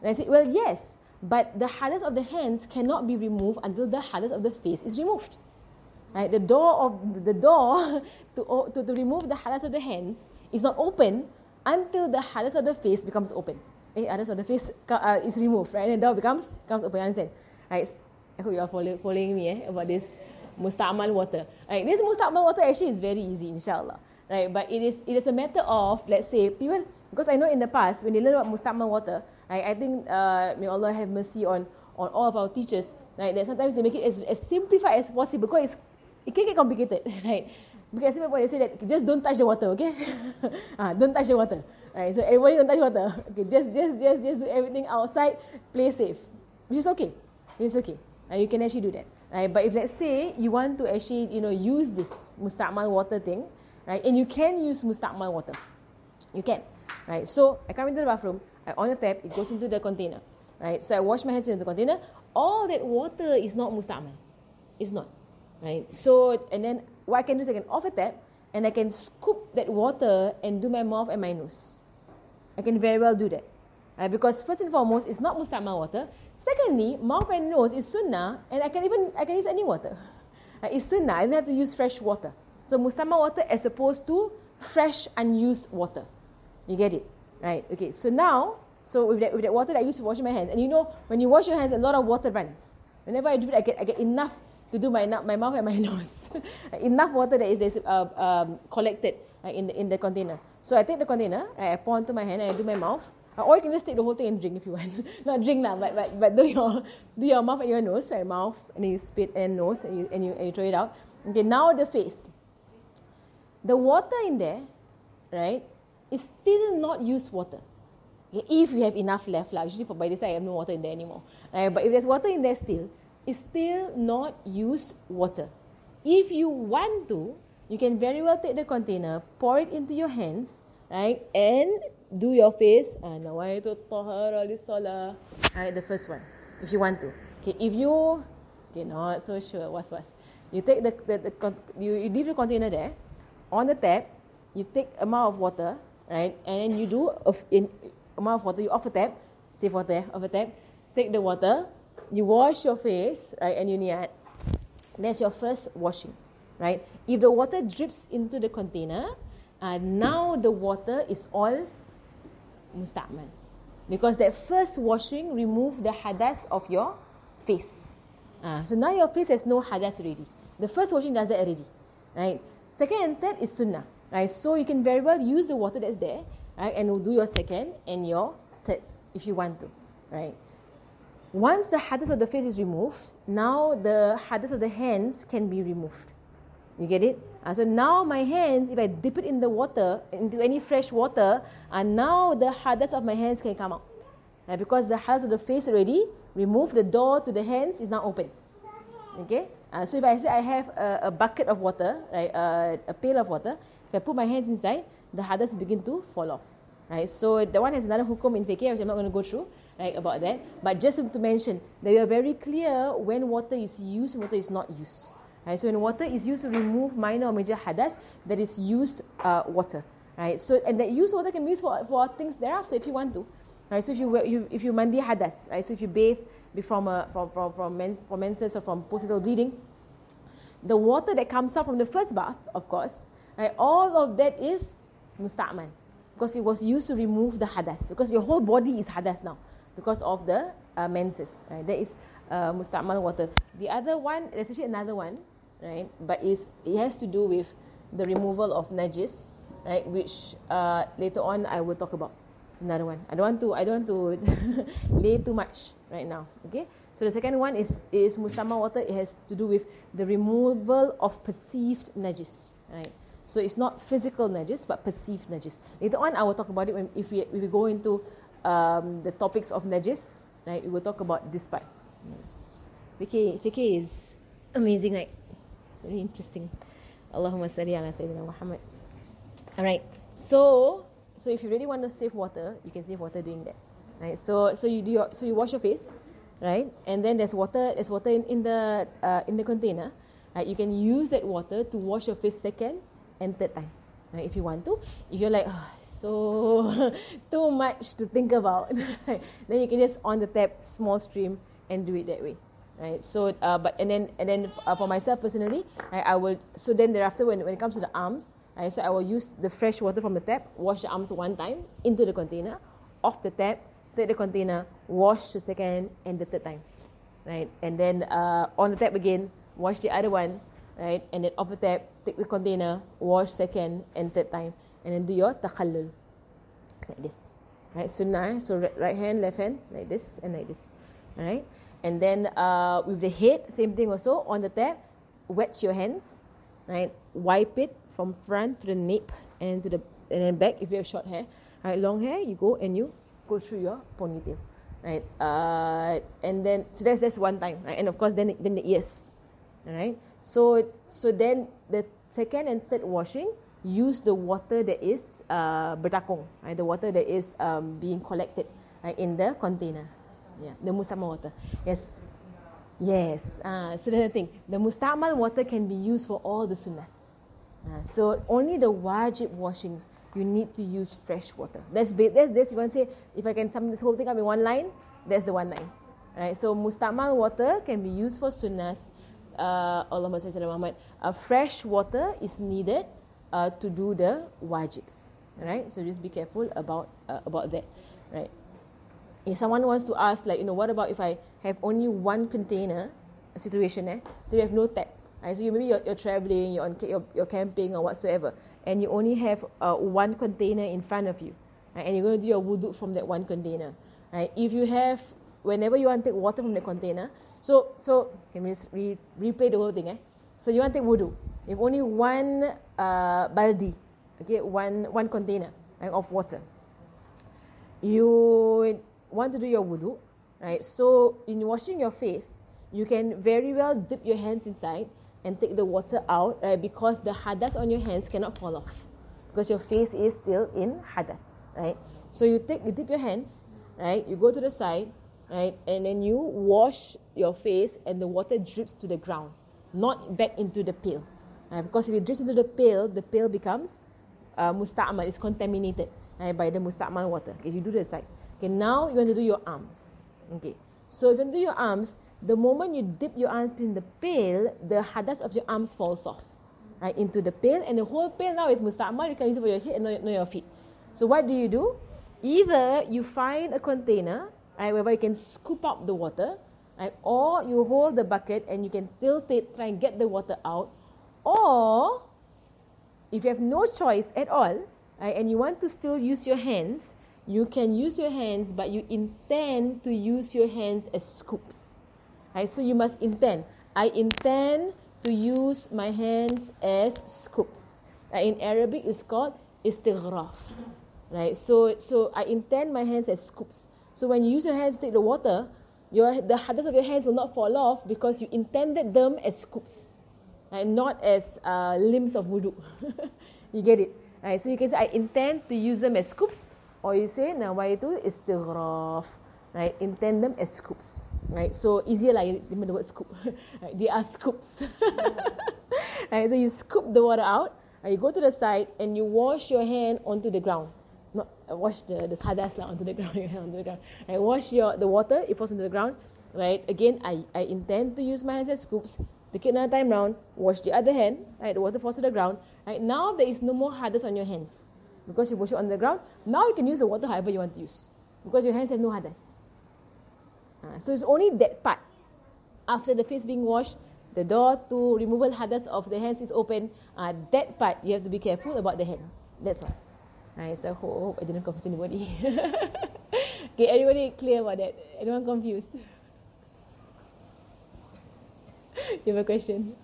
and I say, "Well, yes, but the hadath of the hands cannot be removed until the hadath of the face is removed." Right? The door of the door to, to, to remove the hadath of the hands is not open until the hadath of the face becomes open. Eh, hadath of the face uh, is removed, right? And the door becomes becomes open. Understand? Right? I hope you are following, following me eh, about this musta'mal water. Right? This musta'mal water actually is very easy, inshallah. Right? But it is it is a matter of let's say people because I know in the past when they learn about musta'mal water, right, I think uh, may Allah have mercy on on all of our teachers. Right? That sometimes they make it as, as simplified as possible because it can get complicated, right? Because some people they say that just don't touch the water, okay? ah, don't touch the water. Right, so everybody don't touch water. Okay, just just just just do everything outside, play safe. Which is okay. It's okay. Uh, you can actually do that. Right? But if let's say you want to actually, you know, use this musta'mal water thing, right? And you can use musta'mal water. You can. Right? So I come into the bathroom, I on the tap, it goes into the container. Right? So I wash my hands in the container. All that water is not musta'mal. It's not. Right? So and then what I can do is I can off the tap and I can scoop that water and do my mouth and my nose. I can very well do that. Right? Because first and foremost, it's not musta'mal water. Secondly, mouth and nose is sunnah, and I can even I can use any water. Right? It's sunnah. I don't have to use fresh water. So Musta'mal water as opposed to fresh unused water. You get it, right? Okay. So now, so with that with that water that I use to wash my hands, and you know when you wash your hands, a lot of water runs. Whenever I do it, I get I get enough to do my my mouth and my nose. enough water that is uh, um, collected uh, in the in the container. So I take the container, I pour into my hand, and I do my mouth. Uh, or you can just take the whole thing and drink if you want. Not drink now, but, but, but do, your, do your mouth and your nose, right? Mouth, and then you spit and nose, and you, and, you, and you throw it out. Okay, now the face. The water in there, right, is still not used water. Okay, if you have enough left, like, usually for by this time I have no water in there anymore. Right, but if there's water in there still, it's still not used water. If you want to, you can very well take the container, pour it into your hands, right, and do your face. Ah, nawaitu tahara salah. Right, the first one, if you want to. Okay, if you, okay, not so sure, what's what? You take the, the, the you, you leave the container there, on the tap, you take amount of water, right, and then you do a, in amount of water, you off the tap, save water, off the tap, take the water, you wash your face, right, and you need that's your first washing, right? If the water drips into the container, uh, now the water is all musta'mal. Because that first washing removed the hadath of your face. Uh, so now your face has no hadath already. The first washing does that already, right? Second and third is sunnah, right? So you can very well use the water that's there, right? And do your second and your third if you want to, right? Once the hadath of the face is removed, now the hadath of the hands can be removed. You get it? Uh, so now my hands, if I dip it in the water, into any fresh water, and now the hadath of my hands can come out. Uh, because the hadath of the face already removed, the door to the hands is now open. Okay? Uh, so if I say I have a, a bucket of water, right, uh, a pail of water, if I put my hands inside, the hadas begin to fall off. Right? So the one has another hukum in fiqh, which I'm not going to go through right, about that. But just to mention, they are very clear when water is used water is not used. Right? So when water is used to remove minor or major hadas, that is used uh, water. Right? So and that used water can be used for, for things thereafter if you want to. Right? So if you, you if you mandi hadas, right? So if you bathe from a, from from from, mens, from menses or from postnatal bleeding, the water that comes out from the first bath, of course, right? All of that is musta'mal because it was used to remove the hadas because your whole body is hadas now because of the uh, menses. Right? That is uh, water. The other one, there's actually another one right? But it's, it has to do with the removal of najis, right? Which uh, later on I will talk about. It's another one. I don't want to I don't want to lay too much right now. Okay. So the second one is is musta'mal water. It has to do with the removal of perceived najis, right? So it's not physical najis, but perceived najis. Later on, I will talk about it when if we, if we go into um, the topics of najis, right? We will talk about this part. Fiqh, fiqh is amazing, right? Very interesting. Allahumma salli ala Sayyidina Muhammad. Alright, so so if you really want to save water, you can save water doing that. Right, so so you do your, so you wash your face, right, and then there's water there's water in, in the uh, in the container, right. You can use that water to wash your face second and third time, right, if you want to. If you're like oh, so too much to think about, then you can just on the tap small stream and do it that way right? So, uh, but and then and then uh, for myself personally, right, I will. So then thereafter, when when it comes to the arms, right, so I will use the fresh water from the tap, wash the arms one time into the container, off the tap, take the container, wash the second and the third time, right? And then uh, on the tap again, wash the other one, right? And then off the tap, take the container, wash second and third time, and then do your takhallul, like this, right? Sunnah. So right hand, left hand, like this, and like this, right? And then uh, with the head, same thing also on the tap, wet your hands, right? Wipe it from front to the nape and to the and then back if you have short hair. Right, long hair, you go and you go through your ponytail, right? Uh, and then so that's that's one time, right? And of course, then then the ears, right? So so then the second and third washing, use the water that is uh, bertakung, right? The water that is um, being collected right, in the container, yeah, the mustamal water. Yes, yes. Uh, so the thing. The mustamal water can be used for all the sunnahs. Uh, so only the wajib washings you need to use fresh water. That's that's this. You want to say if I can sum this whole thing up in one line, that's the one line. Right. So mustamal water can be used for sunnas. Uh, Allah Muhammad. Uh, fresh water is needed uh, to do the wajibs. Right. So just be careful about uh, about that. Right. If someone wants to ask, like you know, what about if I have only one container situation? Eh? So you have no tap Right? So you maybe you're, you're traveling, you're, on, you're, you're camping or whatsoever, and you only have uh, one container in front of you, right? and you're going to do your wudu from that one container. Right? If you have, whenever you want to take water from the container, so so can we re- replay the whole thing? Eh? So you want to take wudu, have only one uh, baldi, okay, one one container right, of water. You want to do your wudu, right? So in washing your face, you can very well dip your hands inside and take the water out right, because the hadas on your hands cannot fall off because your face is still in hadas, right? So you take you dip your hands, right? You go to the side, right? And then you wash your face and the water drips to the ground, not back into the pail. Right? Because if it drips into the pail, the pail becomes uh, it's contaminated right, by the musta'mal water. Okay, you do the side. Okay, now you're going to do your arms. Okay, so if you do your arms, the moment you dip your arms in the pail, the hadas of your arms falls off right, into the pail, and the whole pail now is musta'mal. You can use it for your head and not, not your feet. So what do you do? Either you find a container right, whereby you can scoop up the water, right, or you hold the bucket and you can tilt it, try and get the water out, or if you have no choice at all, right, and you want to still use your hands, you can use your hands, but you intend to use your hands as scoops. Right? So you must intend. I intend to use my hands as scoops. Right? In Arabic, it's called istighraf. Right? So, so I intend my hands as scoops. So when you use your hands to take the water, your, the hadas of your hands will not fall off because you intended them as scoops, right? not as uh, limbs of wudu. you get it? Right? So you can say, I intend to use them as scoops, or you say, nawaitu istighraf. Right? Intend them as scoops right? So easier like the word scoop. right? They are scoops. right? So you scoop the water out, and you go to the side and you wash your hand onto the ground. Not uh, wash the the hadas lah onto the ground, your hand onto the ground. Right? Wash your the water, it falls onto the ground. Right? Again, I, I intend to use my hands as scoops. Take it another time round, wash the other hand, right? The water falls to the ground. Right? Now there is no more hadas on your hands. Because you wash it on the ground. Now you can use the water however you want to use. Because your hands have no hadas. Uh, so it's only that part. After the face being washed, the door to removal hadas of the hands is open. Uh, that part you have to be careful about the hands. That's all. Right, so I hope, hope I didn't confuse anybody. okay, everybody clear about that? Anyone confused? you have a question?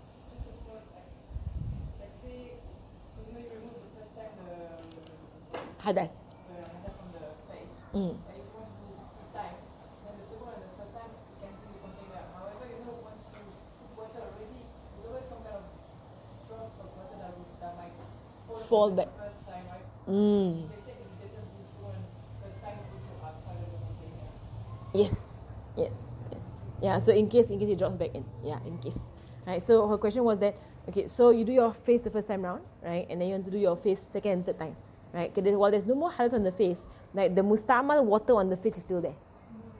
Hadas. Mm. Fall back. Mm. Yes, yes, yes. Yeah, so in case in case it drops back in. Yeah, in case. Right. So her question was that okay, so you do your face the first time round, right? And then you want to do your face second and third time. Right? Okay, while there's no more hadas on the face, like the mustamal water on the face is still there.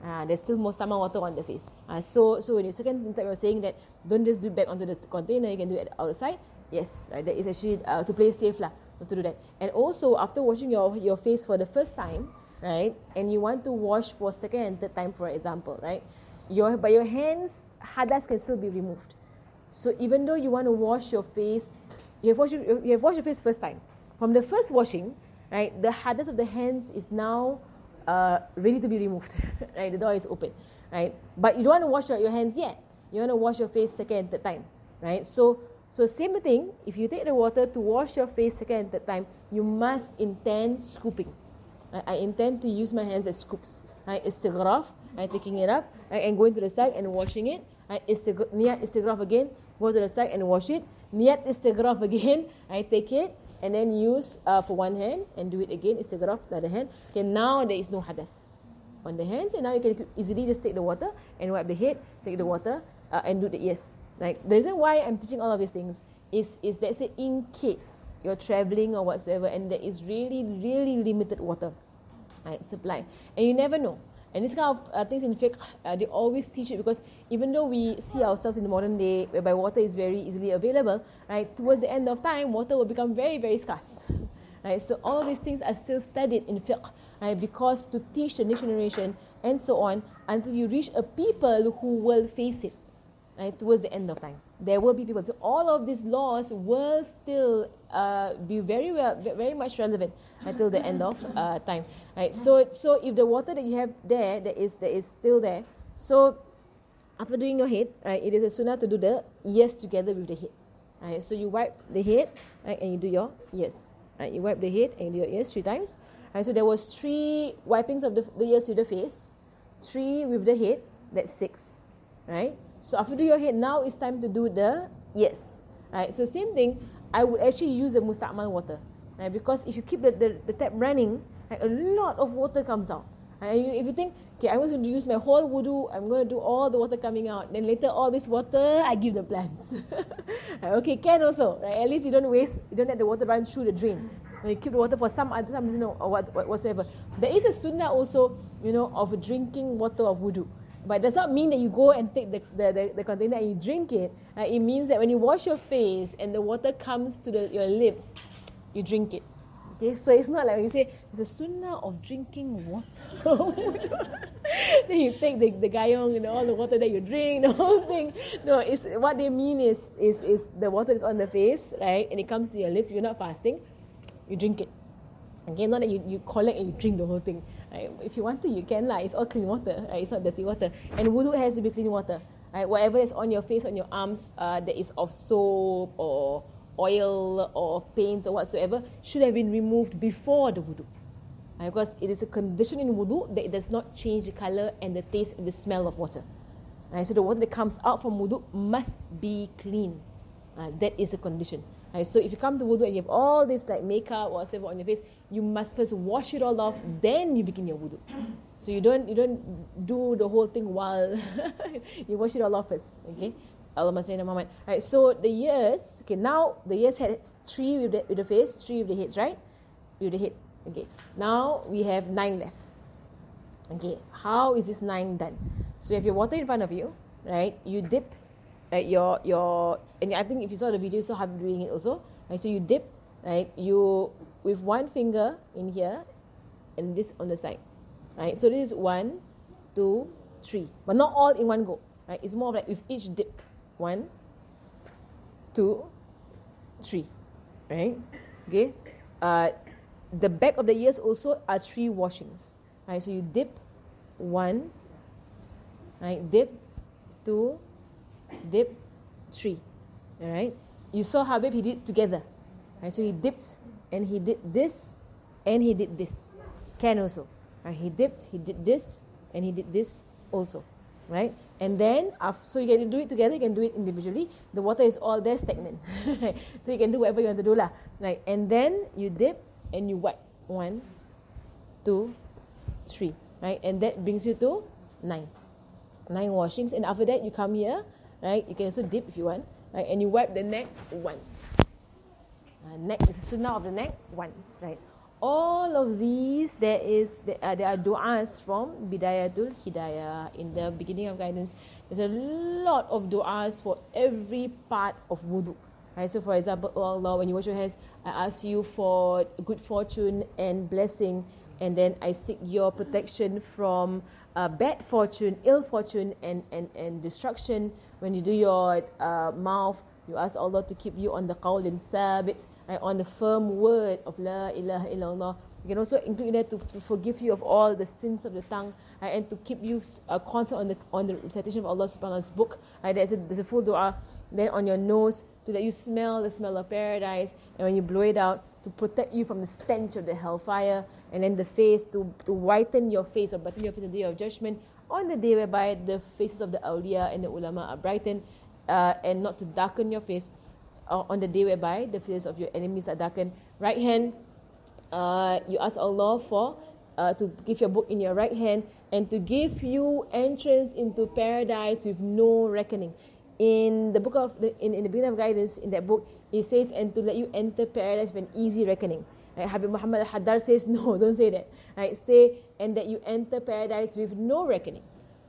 Uh, there's still mustamal water on the face. Uh, so so when you second time you're saying that don't just do it back onto the container, you can do it outside. Yes, right, that is actually uh, to play safe lah, not to do that. And also, after washing your, your face for the first time, right, and you want to wash for second and third time, for example, right, your, by your hands, hadas can still be removed. So even though you want to wash your face, you have washed, you have washed your face first time. From the first washing, right, the hadas of the hands is now uh, ready to be removed. right, the door is open, right. But you don't want to wash your, your hands yet. You want to wash your face second and third time, right. So So same thing, if you take the water to wash your face second and third time, you must intend scooping. I, I intend to use my hands as scoops. I istighraf, I taking it up, I, and going to the side and washing it. I istig- niat istighraf again, go to the side and wash it. Niat istighraf again, I take it and then use uh, for one hand and do it again, istighraf the other hand. Okay, now there is no hadas on the hands and now you can easily just take the water and wipe the head, take the water uh, and do the yes. Like the reason why I'm teaching all of these things is is let's say in case you're traveling or whatsoever and there is really really limited water right, supply and you never know. And this kind of uh, things in fact uh, they always teach it because even though we see ourselves in the modern day whereby water is very easily available, right, towards the end of time, water will become very, very scarce. Right, so all of these things are still studied in fiqh, right, because to teach the next generation and so on until you reach a people who will face it right, towards the end of time. There will be people. So all of these laws will still uh, be very well, very much relevant until the end of uh, time. Right. So so if the water that you have there that is that is still there. So after doing your head, right, it is a sunnah to do the yes together with the head. Right. So you wipe the head, right, and you do your yes. Right. You wipe the head and you do your yes three times. Right. So there was three wipings of the, the yes with the face, three with the head. That's six. Right. So after do your head, now it's time to do the yes. Right. So same thing. I would actually use the musta'mal water. Right. Because if you keep the, the, the tap running, right, a lot of water comes out. Right. And you, if you think, okay, I'm going to use my whole wudu, I'm going to do all the water coming out. Then later, all this water, I give the plants. right, okay, can also. Right. At least you don't waste, you don't let the water run through the drain. Right. You keep the water for some other, some you know, or what, what, whatsoever. There is a sunnah also, you know, of drinking water of wudu. But does not mean that you go and take the, the, the, the container and you drink it. Uh, it means that when you wash your face and the water comes to the, your lips, you drink it. Okay, so it's not like when you say it's a sunnah of drinking water. then you take the, the gayung and all the water that you drink, the whole thing. No, it's what they mean is is is the water is on the face, right? And it comes to your lips. You're not fasting, you drink it. Okay, not that you, you collect and you drink the whole thing. Right? If you want to, you can lah. It's all clean water. Right? It's not dirty water. And wudu has to be clean water. Right? Whatever is on your face, on your arms, uh, that is of soap or oil or paints or whatsoever, should have been removed before the wudu. Right? Because it is a condition in wudu that it does not change the color and the taste and the smell of water. Right? So the water that comes out from wudu must be clean. Uh, that is the condition. Right? So if you come to wudu and you have all this like makeup or whatever on your face, you must first wash it all off, then you begin your wudu. So you don't you don't do the whole thing while you wash it all off first. Okay. Allahumma salli Muhammad. Right. So the years. Okay. Now the years had three with the, with the face, three with the heads, right? With the head. Okay. Now we have nine left. Okay. How is this nine done? So you have your water in front of you, right? You dip, right? Your your and I think if you saw the video, saw how doing it also. Right. So you dip, right? You with one finger in here, and this on the side, right? So this is one, two, three, but not all in one go, right? It's more like with each dip, one, two, three, right? Okay. Uh, the back of the ears also are three washings, right? So you dip, one, right? Dip, two, dip, three, all right? You saw Habib he did together, right? So he dipped and he did this and he did this. Can also. Right? He dipped, he did this, and he did this also. Right? And then, so you can do it together, you can do it individually. The water is all there stagnant. so you can do whatever you want to do. Lah. Right? And then you dip and you wipe. One, two, three. Right? And that brings you to nine. Nine washings. And after that, you come here. Right? You can also dip if you want. Right? And you wipe the neck once uh, neck, the sunnah of the neck once, right? All of these, there is there are, there are du'as from Bidayatul Hidayah in the beginning of guidance. There's a lot of du'as for every part of wudu. Right? So, for example, oh Allah, when you wash your hands, I ask you for good fortune and blessing, and then I seek your protection from uh, bad fortune, ill fortune, and, and, and destruction. When you do your uh, mouth, you ask Allah to keep you on the qawl and thabit, right, on the firm word of La ilaha illallah You can also include in there to, to forgive you of all the sins of the tongue right, and to keep you uh, constant on the on the recitation of Allah subhanahu wa ta'ala's book. Right, there's, a, there's a full dua. Then on your nose to let you smell the smell of paradise. And when you blow it out, to protect you from the stench of the hellfire. And then the face to, to whiten your face or brighten your face on the day of judgment. On the day whereby the faces of the awliya and the ulama are brightened. Uh, and not to darken your face uh, on the day whereby the faces of your enemies are darkened. Right hand, uh, you ask Allah for uh, to give your book in your right hand and to give you entrance into paradise with no reckoning. In the book of the, in, in the beginning of guidance in that book it says and to let you enter paradise with an easy reckoning. Right? Habib Muhammad al-Haddad says no don't say that. Right? Say and that you enter paradise with no reckoning.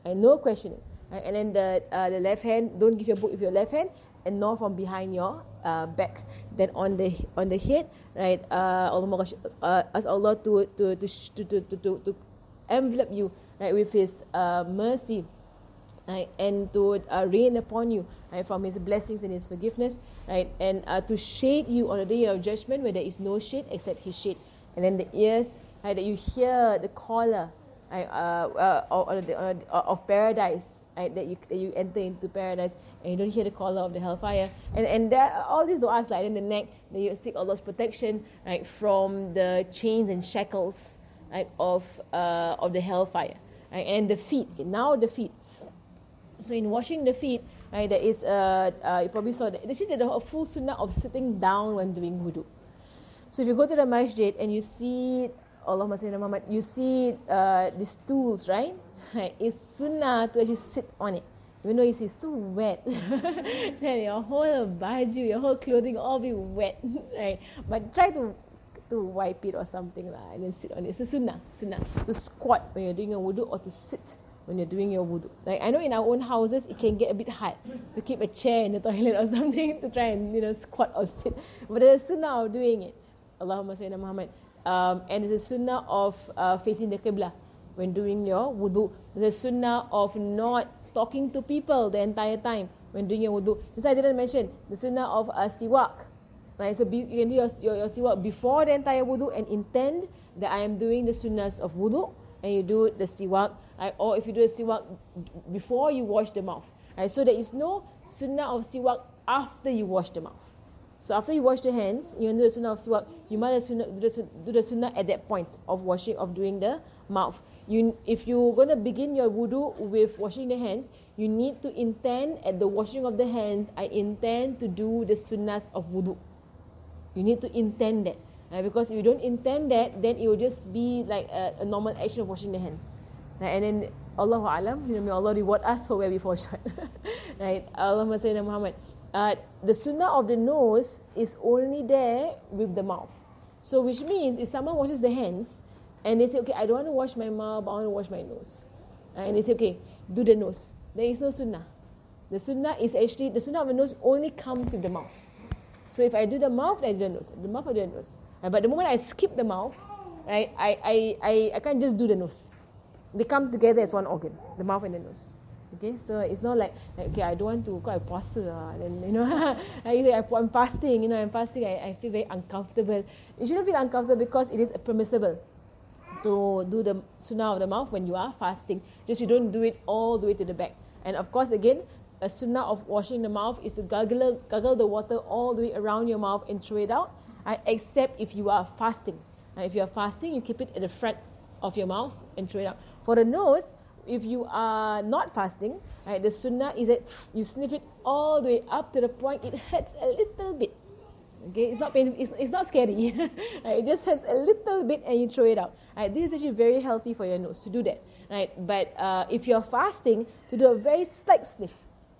And no questioning. Right? and then the uh, the left hand don't give your book with your left hand and nor from behind your uh, back then on the on the head right uh, uh, ask Allah to to to to to, to, to, to envelop you right with his uh, mercy right, and to uh, rain upon you right, from His blessings and His forgiveness, right, and uh, to shade you on the day of judgment where there is no shade except His shade, and then the ears right, that you hear the caller uh, uh, of, the, uh, paradise, right, that you that you enter into paradise, and you don't hear the call of the hellfire, and and there, all these du'as like in the neck that you seek Allah's protection right from the chains and shackles right, of uh, of the hellfire, right, and the feet. Okay, now the feet. So in washing the feet, right, there is a, uh, you probably saw that, actually there's a full sunnah of sitting down when doing wudu. So if you go to the masjid and you see, Allahumma salli Muhammad, you see uh, the stools, right? It's sunnah to actually sit on it. Even though it's so wet, then your whole baju, your whole clothing all be wet, right? But try to to wipe it or something lah, and then sit on it. A sunnah, sunnah. To squat when you're doing a wudu or to sit when you're doing your wudu. Like I know in our own houses it can get a bit hard to keep a chair in the toilet or something to try and you know squat or sit. But a sunnah of doing it. Allahumma sayyidina Muhammad. Um, and there's a sunnah of uh, facing the qibla when doing your wudu. A sunnah of not talking to people the entire time when doing your wudu. This I didn't mention. The sunnah of a siwak. Right, so be, you can do your, your, your siwak before the entire wudu and intend that I am doing the sunnahs of wudu and you do the siwak right? or if you do the siwak before you wash the mouth. Right? So there is no sunnah of siwak after you wash the mouth. So after you wash the hands, you do the sunnah of siwak, you must do the, sunnah at that point of washing, of doing the mouth. You, if you're going to begin your wudu with washing the hands, you need to intend at the washing of the hands, I intend to do the sunnahs of wudu. You need to intend that. Right? Because if you don't intend that, then it will just be like a, a normal action of washing the hands. Right? And then Allah Alam, you know, may Allah reward us for where we fall short. right? Allahumma sayyidina Muhammad. Uh, the sunnah of the nose is only there with the mouth. So which means if someone washes the hands and they say, okay, I don't want to wash my mouth, but I want to wash my nose. Uh, and they say, okay, do the nose. There is no sunnah. The sunnah is actually, the sunnah of the nose only comes with the mouth. So if I do the mouth, I do the nose. The mouth, I do the nose. Uh, but the moment I skip the mouth, right, I, I, I, I can't just do the nose they come together as one organ, the mouth and the nose. Okay, so it's not like, like okay, I don't want to go I puasa, uh, then you know, I say I'm fasting, you know, I'm fasting, I, I feel very uncomfortable. You shouldn't feel uncomfortable because it is permissible to do the sunnah of the mouth when you are fasting. Just you don't do it all the way to the back. And of course, again, a sunnah of washing the mouth is to gargle, gargle the water all the way around your mouth and throw it out, uh, except if you are fasting. Uh, if you are fasting, you keep it at the front of your mouth and throw it out. For the nose, if you are not fasting, right, the sunnah is that you sniff it all the way up to the point it hurts a little bit. Okay, it's not painful, it's, it's not scary. right, it just hurts a little bit and you throw it out. Right, this is actually very healthy for your nose to do that. Right, but uh, if you're fasting, to do a very slight sniff,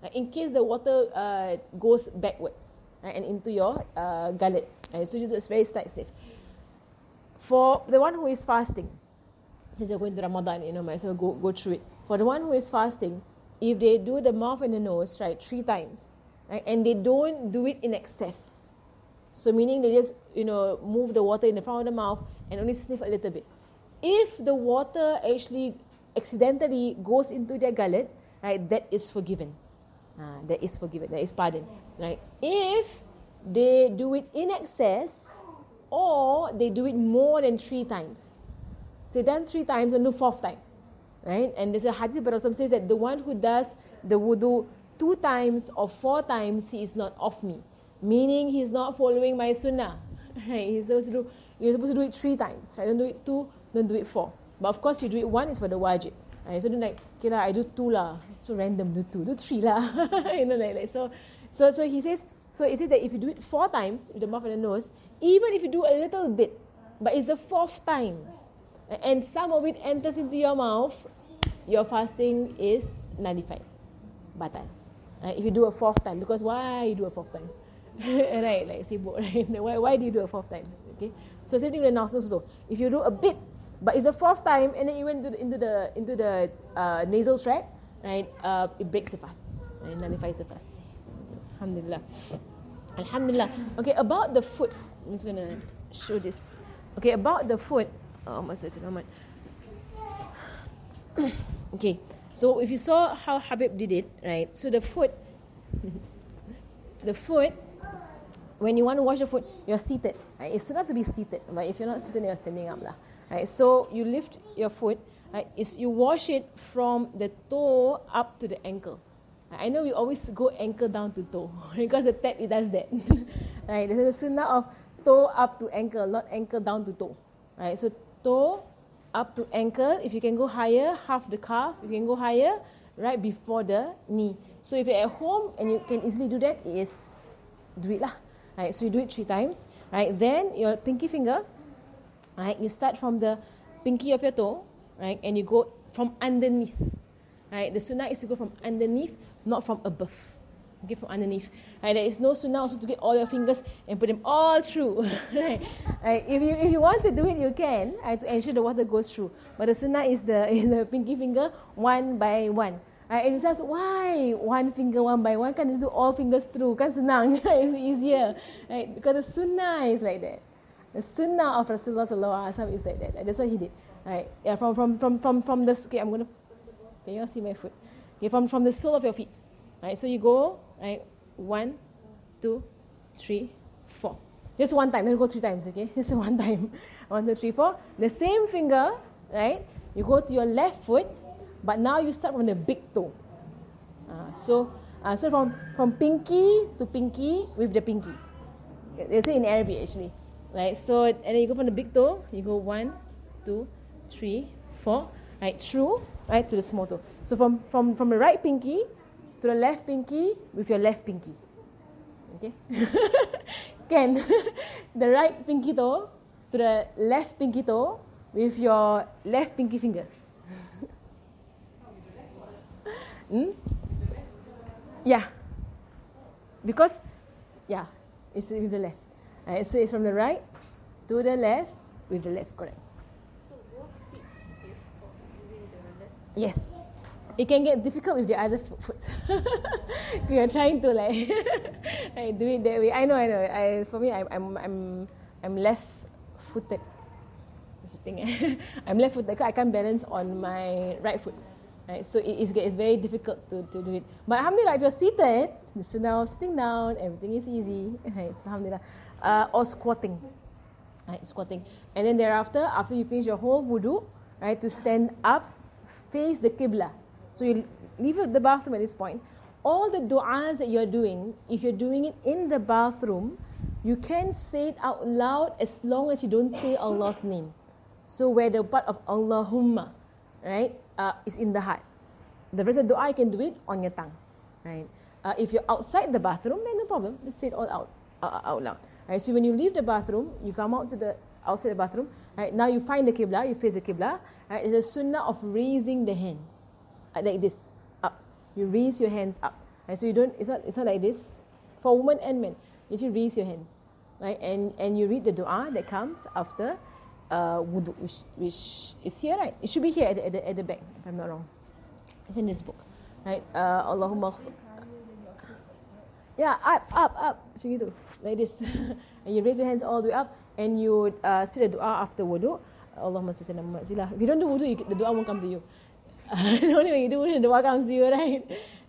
right, in case the water uh, goes backwards right, and into your uh, gullet. Right, so you do a very slight sniff. For the one who is fasting, since you're going to Ramadan, you know, might as well go, go through it. For the one who is fasting, if they do the mouth and the nose, right, three times, right, and they don't do it in excess, so meaning they just, you know, move the water in the front of the mouth and only sniff a little bit. If the water actually accidentally goes into their gullet, right, that is forgiven. Uh, that is forgiven. That is pardon. Right. If they do it in excess, or they do it more than three times. So done three times and do fourth time. Right? And there's a hadith but Rasul says that the one who does the wudu two times or four times, he is not of me. Meaning he's not following my sunnah. Right? He's supposed to do you're supposed to do it three times. Right? Don't do it two, don't do it four. But of course you do it one is for the wajib. Right? So don't like, okay lah, I do two lah. So random do two, do three lah. you know, like, like so so so he says so he says that if you do it four times with the mouth and the nose, even if you do a little bit, but it's the fourth time, and some of it enters into your mouth, your fasting is nullified. Batal. Right? If you do a fourth time, because why you do a fourth time? right, like sibuk, right? Why, why do you do a fourth time? Okay, so same thing with the nostrils also. If you do a bit, but it's the fourth time, and then you went into the into the, uh, nasal tract, right? Uh, it breaks the fast, and nullifies the fast. Alhamdulillah. Alhamdulillah. Okay, about the foot, I'm just gonna show this. Okay, about the foot. Oh, my Muhammad. okay, so if you saw how Habib did it, right? So the foot, the foot, when you want to wash the foot, you're seated. Right? It's not to be seated, but if you're not seated, you're standing up, lah. Right? So you lift your foot. Right? Is you wash it from the toe up to the ankle. I know we always go ankle down to toe because the tap it does that. right? There's a sunnah of toe up to ankle, not ankle down to toe. Right? So toe up to ankle. If you can go higher, half the calf. You can go higher, right before the knee. So if you're at home and you can easily do that, is do it lah. Right? So you do it three times. Right? Then your pinky finger. Right? You start from the pinky of your toe. Right? And you go from underneath. Right? The sunnah is to go from underneath not from above. Okay, from underneath. Right, there is no sunnah also to get all your fingers and put them all through. right. right. If you if you want to do it, you can right, to ensure the water goes through. But the sunnah is the is the pinky finger one by one. Right, and it says why one finger one by one? Can you do all fingers through? Kan senang, it's easier. Right, because the sunnah is like that. The sunnah of Rasulullah sallallahu alaihi wasallam is like that. That's what he did. Right, yeah, from from from from from the okay, I'm gonna. Can you see my foot? Okay, from from the sole of your feet. Right, so you go, right, one, two, three, four. Just one time, don't go three times, okay? Just one time. One, two, three, four. The same finger, right? You go to your left foot, but now you start from the big toe. Uh, so, uh, so from, from pinky to pinky with the pinky. They say in Arabic actually. Right? So, and then you go from the big toe, you go one, two, three, four, right? Through, right, to the small toe. So from, from, from the right pinky to the left pinky with your left pinky. Okay? Can the right pinky toe to the left pinky toe with your left pinky finger. hmm? Yeah. Because, yeah, it's with the left. Right, so it's from the right to the left with the left, correct. So both feet is using the left? Yes it can get difficult with the other foot. we are trying to like do it that way. I know, I know. I for me, I'm I'm I'm, I'm the thing. I'm left-footed because I can't balance on my right foot. Right, so it is it's very difficult to, to do it. But alhamdulillah, if you're seated, so now sitting down, everything is easy. Right, so alhamdulillah. Uh, or squatting. Right, squatting. And then thereafter, after you finish your whole wudu, right, to stand up, face the qibla. So you leave the bathroom at this point. All the du'as that you're doing, if you're doing it in the bathroom, you can say it out loud as long as you don't say Allah's name. So where the part of Allahumma, right, uh, is in the heart. The rest of the dua you can do it on your tongue, right? Uh, if you're outside the bathroom, then no problem. Just say it all out, uh, out loud. Right? So when you leave the bathroom, you come out to the outside the bathroom. Right? Now you find the qibla, you face the qibla. Right? It's a sunnah of raising the hands like this up. You raise your hands up. Right? So you don't. It's not. It's not like this. For women and men, you should raise your hands, right? And and you read the du'a that comes after uh, wudu, which which is here, right? It should be here at the, at the, at the back, if I'm not wrong. It's in this book, right? Uh, Allahumma. Yeah, up, up, up. Macam gitu, like this. and you raise your hands all the way up, and you uh, say the du'a after wudu. Allahumma salli Muhammad If you don't do wudu, you, the du'a won't come to you. the only way you do it in dua هذول يريدون you, right?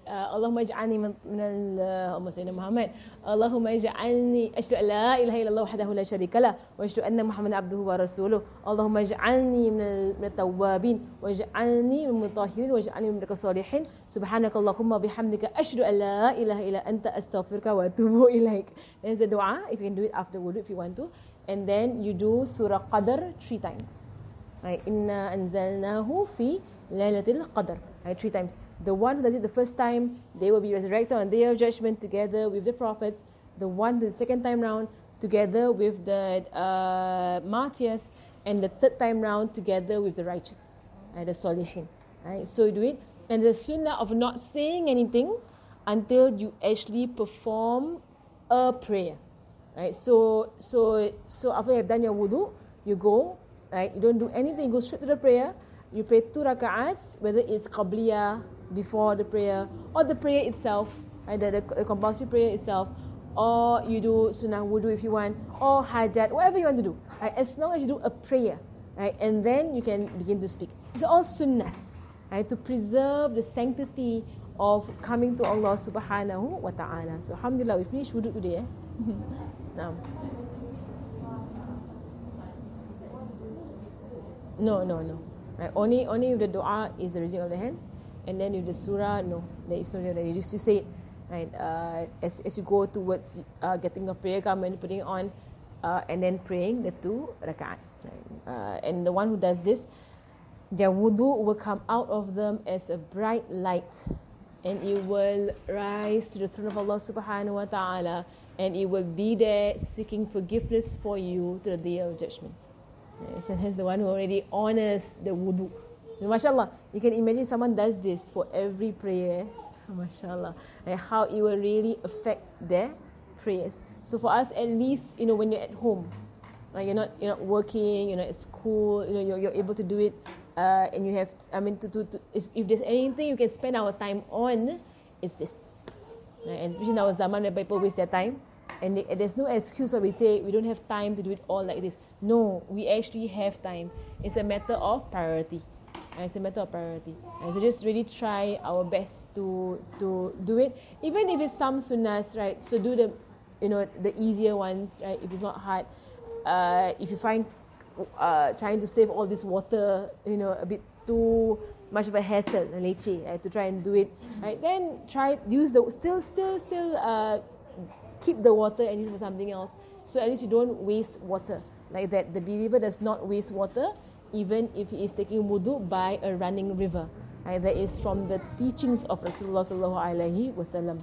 اللهم اجعلني من من اللهم سيدنا محمد اللهم اجعلني اشهد ان لا اله الا الله وحده لا شريك له واشهد ان محمدا عبده ورسوله اللهم اجعلني من التوابين واجعلني من المطهرين واجعلني من الصالحين سبحانك اللهم وبحمدك اشهد ان لا اله الا انت استغفرك واتوب اليك there's a dua if you can do it after wudu if you want to. And then you do surah qadr three times. Right? Inna anzalnahu fi laylatil qadr right three times. The one who does it the first time they will be resurrected on the day of judgment together with the prophets. The one the second time round together with the uh, martyrs. And the third time round together with the righteous right the salihin. Right so you do it. And the sunnah of not saying anything until you actually perform a prayer. Right so so so after you have done your wudu you go right you don't do anything you go straight to the prayer you pray two rak'ats whether it's qabliyah before the prayer or the prayer itself right the, the, the compulsory prayer itself or you do sunnah wudu if you want or hajat whatever you want to do right as long as you do a prayer right and then you can begin to speak. It's all sunnahs right to preserve the sanctity of coming to Allah subhanahu wa ta'ala. So alhamdulillah we finished wudu today eh? Now no no no right only only with the dua is the raising of the hands and then with the surah no there is no you just to say it right uh, as, as you go towards uh, getting a prayer garment putting on uh, and then praying the two rakats right? uh, and the one who does this their wudu will come out of them as a bright light and it will rise to the throne of Allah subhanahu wa ta'ala and it will be there seeking forgiveness for you to the day of judgment. And he's the one who already honors the wudu. MashaAllah, you can imagine someone does this for every prayer. MashaAllah. And how it will really affect their prayers. So for us, at least, you know, when you're at home, like you're not you're not working, you're not at school, you know, you're, you're able to do it, uh, and you have, I mean, to, to, to, if there's anything you can spend our time on, it's this. Right? And especially our zaman where people waste their time, and there's no excuse where we say we don't have time to do it all like this. No, we actually have time. It's a matter of priority. And it's a matter of priority. And so just really try our best to to do it. Even if it's some sunnahs, right? So do the you know the easier ones, right? If it's not hard. Uh, if you find uh, trying to save all this water, you know, a bit too much of a hassle, leceh, right, to try and do it, right? Then try use the still still still uh, keep the water and use for something else. So at least you don't waste water like that. The believer does not waste water even if he is taking wudu by a running river. Right? That is from the teachings of Rasulullah sallallahu alaihi wasallam.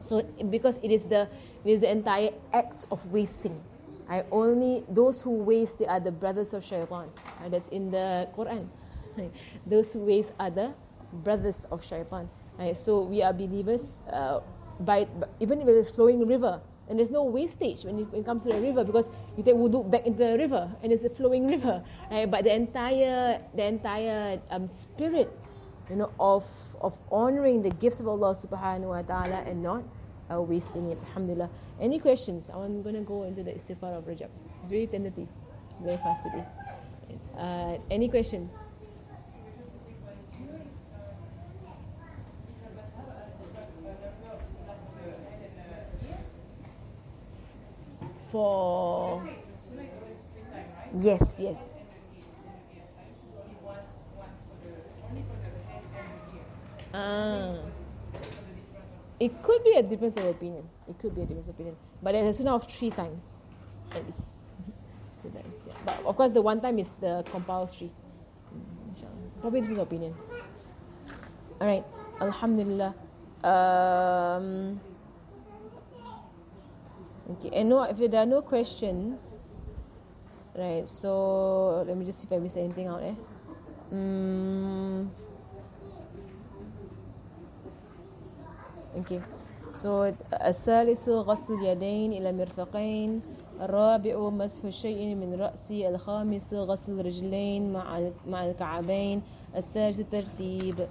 So because it is the it is the entire act of wasting. I only those who waste they are the brothers of shaitan. Right? That's in the Quran. Right? Those who waste are the brothers of shaitan. Right? So we are believers. Uh, by, even if it is flowing river. And there's no wastage when it, when it comes to the river because you take wudu back into the river and it's a flowing river right? but the entire the entire um, spirit you know of of honoring the gifts of Allah subhanahu wa ta'ala and not uh, wasting it. Alhamdulillah. Any questions? I'm going to go into the istighfar of Rajab. It's really tentative. Very fast today. Uh, any questions for yes yes. Ah. It could be a difference of opinion. It could be a difference of opinion. But there's a sunnah of three times at least three times, yeah. but of course the one time is the compulsory. Probably difference of opinion. All right. Alhamdulillah. Um, Okay, and no, if there are no questions, right? So let me just see if I missed anything out. Eh? Mm. Okay, so الثالث غسل اليدين إلى المرفقين الرابع مسح شيء من رأسي الخامس غسل الرجلين مع مع الكعبين السادس الترتيب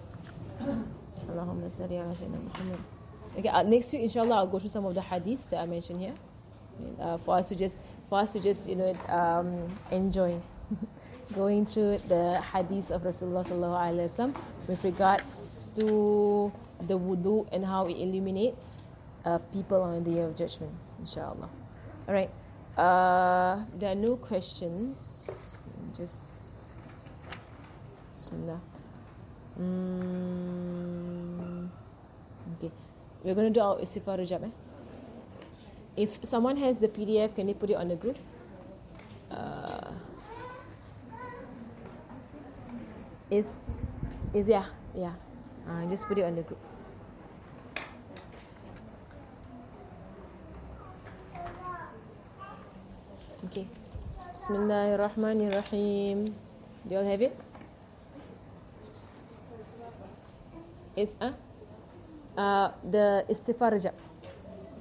اللهم صل على سيدنا محمد Okay, uh, next week, inshallah, I'll go through some of the hadiths that I mentioned here, uh, for us to just, for us to just, you know, um, enjoy going through the hadiths of Rasulullah sallallahu alaihi wasallam with regards to the wudu and how it illuminates uh, people on the day of judgment, inshallah. All right. Uh, there are no questions. Just Bismillah. Mm, okay. We're going to do our istighfar rajab, eh? If someone has the PDF, can you put it on the group? Uh, is is yeah yeah. Uh, just put it on the group. Okay. Bismillahirrahmanirrahim. Do you all have it? It's uh, uh the istighfar.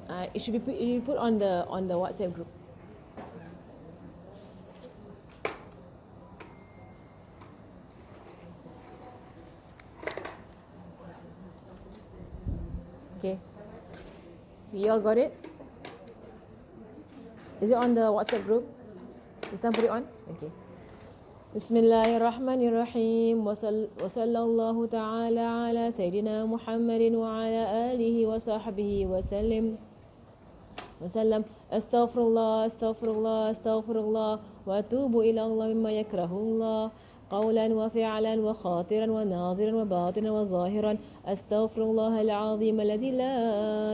Uh, it should be put, it put on the on the WhatsApp group. Okay. You all got it? Is it on the WhatsApp group? Put it on? Okay. بسم الله الرحمن الرحيم وصل وصلى الله تعالى على سيدنا محمد وعلى آله وصحبه وسلم وسلم استغفر الله استغفر الله استغفر الله واتوب إلى الله مما يكره الله قولا وفعلا وخاطرا وناظرا وباطنا وظاهرا استغفر الله العظيم الذي لا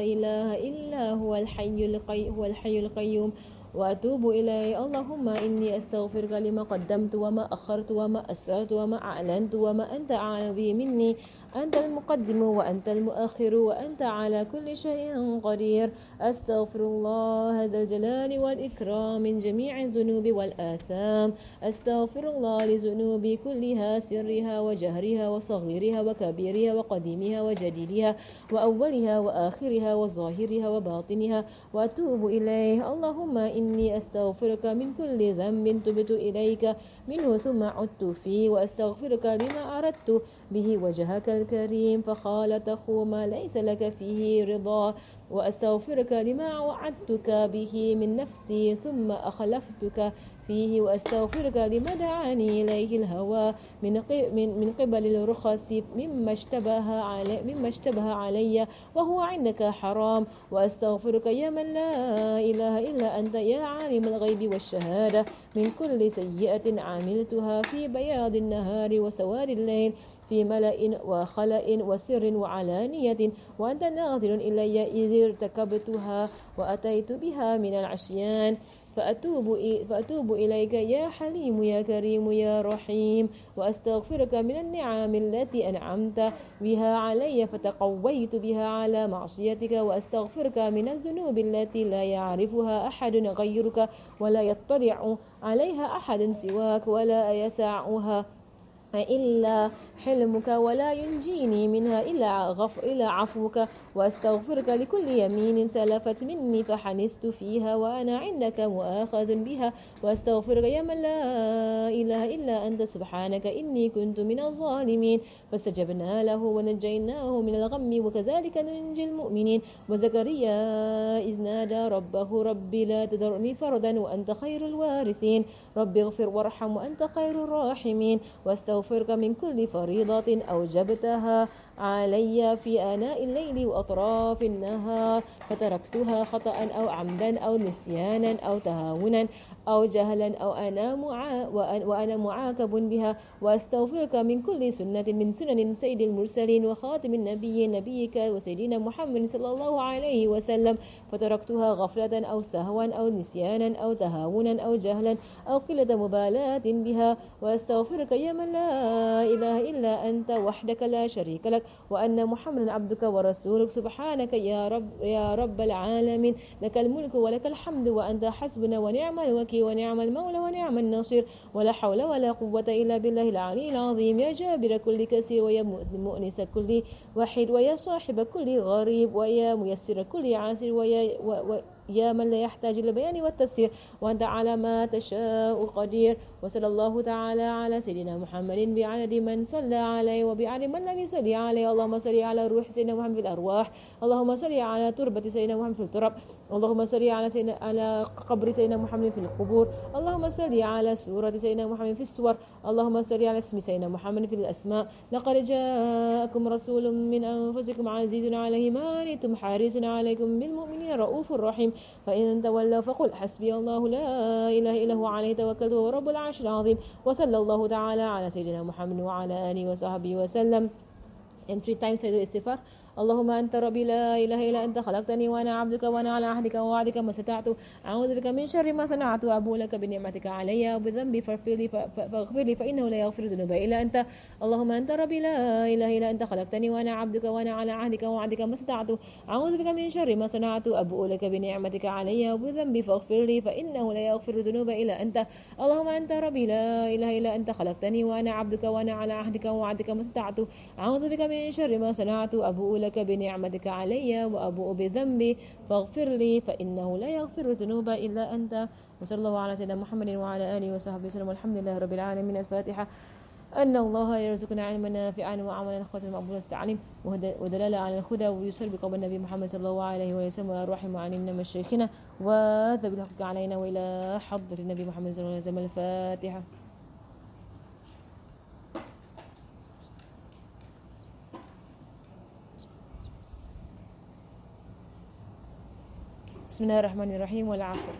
اله الا هو الحي القي هو الحي القيوم وأتوب إليه. اللهم إني أستغفرك لما قدمت وما أخرت وما أسررت وما أعلنت وما أنت أعلم به مني. أنت المقدم وأنت المؤخر وأنت على كل شيء قدير. أستغفر الله ذا الجلال والإكرام من جميع الذنوب والآثام. أستغفر الله لذنوبي كلها سرها وجهرها وصغيرها وكبيرها وقديمها وجديدها وأولها وآخرها وظاهرها وباطنها. وأتوب إليه. اللهم إني أستغفرك من كل ذنب تبت إليك منه ثم عدت فيه وأستغفرك لما أردت به وجهك الكريم. فخالته ما ليس لك فيه رضا. وأستغفرك لما وعدتك به من نفسي ثم أخلفتك فيه وأستغفرك لما دعاني إليه الهوى من من من قبل الرخص مما اشتبه علي مما اشتبه علي وهو عندك حرام وأستغفرك يا من لا إله إلا أنت يا عالم الغيب والشهادة من كل سيئة عملتها في بياض النهار وسواد الليل في ملأ وخلأ وسر وعلانية وأنت ناظر إلي إذ ارتكبتها وأتيت بها من العشيان فأتوب, فأتوب إليك يا حليم يا كريم يا رحيم وأستغفرك من النعم التي أنعمت بها علي فتقويت بها على معصيتك وأستغفرك من الذنوب التي لا يعرفها أحد غيرك ولا يطلع عليها أحد سواك ولا يسعها إلا حلمك ولا ينجيني منها إلا, عفوك. وأستغفرك لكل يمين سلفت مني فحنست فيها وأنا عندك مؤاخذ بها. وأستغفرك يا من لا إله إلا أنت سبحانك إني كنت من الظالمين. فاستجبنا له ونجيناه من الغم وكذلك ننجي المؤمنين. وزكريا إذ نادى ربه ربي لا تذرني فردا وأنت خير الوارثين. ربي اغفر وارحم وأنت خير الراحمين. واستغفرك من كل فريضة أوجبتها. علي في آناء الليل وأطراف النهار فتركتها خطأ أو عمدا أو نسيانا أو تهاونا أو جهلا أو أنا معا وأنا معاقب بها وأستغفرك من كل سنة من سنن سيد المرسلين وخاتم النبي نبيك وسيدنا محمد صلى الله عليه وسلم. فتركتها غفلة أو سهوا أو نسيانا أو تهاونا أو جهلا أو قلة مبالاة بها. وأستغفرك يا من لا إله إلا أنت وحدك لا شريك لك. وأن محمدا عبدك ورسولك. سبحانك يا رب يا رب العالمين. لك الملك ولك الحمد وأنت حسبنا ونعم الوكيل. ونعم المولى ونعم النصير ولا حول ولا قوة إلا بالله العلي العظيم. يا جابر كل كثير ويا مؤنس كل وحيد ويا صاحب كل غريب ويا ميسر كل عاسر ويا و و يا من لا يحتاج إلى البيان والتفسير وأنت على ما تشاء قدير. وصلى الله تعالى على سيدنا محمد بعدد من صلى عليه وبعدد من لم يصلي عليه. اللهم صل على روح سيدنا محمد في الأرواح. اللهم صل على تربة سيدنا محمد في التراب. اللهم صل على سيدنا على قبر سيدنا محمد في القبور. اللهم صل على سورة سيدنا محمد في السور. اللهم صل على اسم سيدنا محمد في الأسماء. لقد جاءكم رسول من أنفسكم عزيز عليه ما عنتم حارس عليكم بالمؤمنين رؤوف رحيم. فإن تولوا فقل حسبي الله لا إله إلا هو عليه توكلت وهو رب العرش العظيم وصلى الله تعالى على سيدنا محمد وعلى آله وصحبه وسلم. And three times say the istighfar. اللهم أنت ربي لا إله إلا أنت خلقتني وأنا عبدك وأنا على عهدك ووعدك ما استطعت. أعوذ بك من شر ما صنعت أبو لك بنعمتك علي وبذنبي فاغفر لي فاغفر لي فإنه لا يغفر الذنوب إلا أنت. اللهم أنت ربي لا إله إلا أنت خلقتني وأنا عبدك وأنا على عهدك ووعدك ما استطعت. أعوذ بك من شر ما صنعت أبو لك بنعمتك علي وبذنبي فاغفر لي فإنه لا يغفر الذنوب إلا أنت. اللهم أنت ربي لا إله إلا أنت خلقتني وأنا عبدك وأنا على عهدك ووعدك ما استطعت. أعوذ بك من شر ما صنعت أبو لك بنعمتك علي وأبوء بذنبي. فاغفر لي فإنه لا يغفر الذنوب إلا أنت. وصلى الله على سيدنا محمد وعلى آله وصحبه وسلم. والحمد لله رب العالمين. الفاتحة. أن الله يرزقنا علما نافعا وعملا خاصا مقبولا استعلم ودلالة على الهدى ويسر بقول النبي محمد صلى الله عليه وسلم وأرواح معلمنا مشايخنا. وذب الحق علينا وإلى حضرة النبي محمد صلى الله عليه وسلم. الفاتحة. بسم الله الرحمن الرحيم والعصر.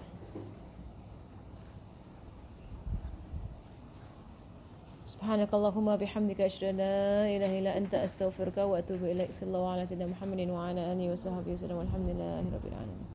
سبحانك اللهم بحمدك أشهد أن لا إله إلا أنت أستغفرك وأتوب إليك. صلى الله على سيدنا محمد وعلى آله وصحبه وسلم والحمد لله رب العالمين.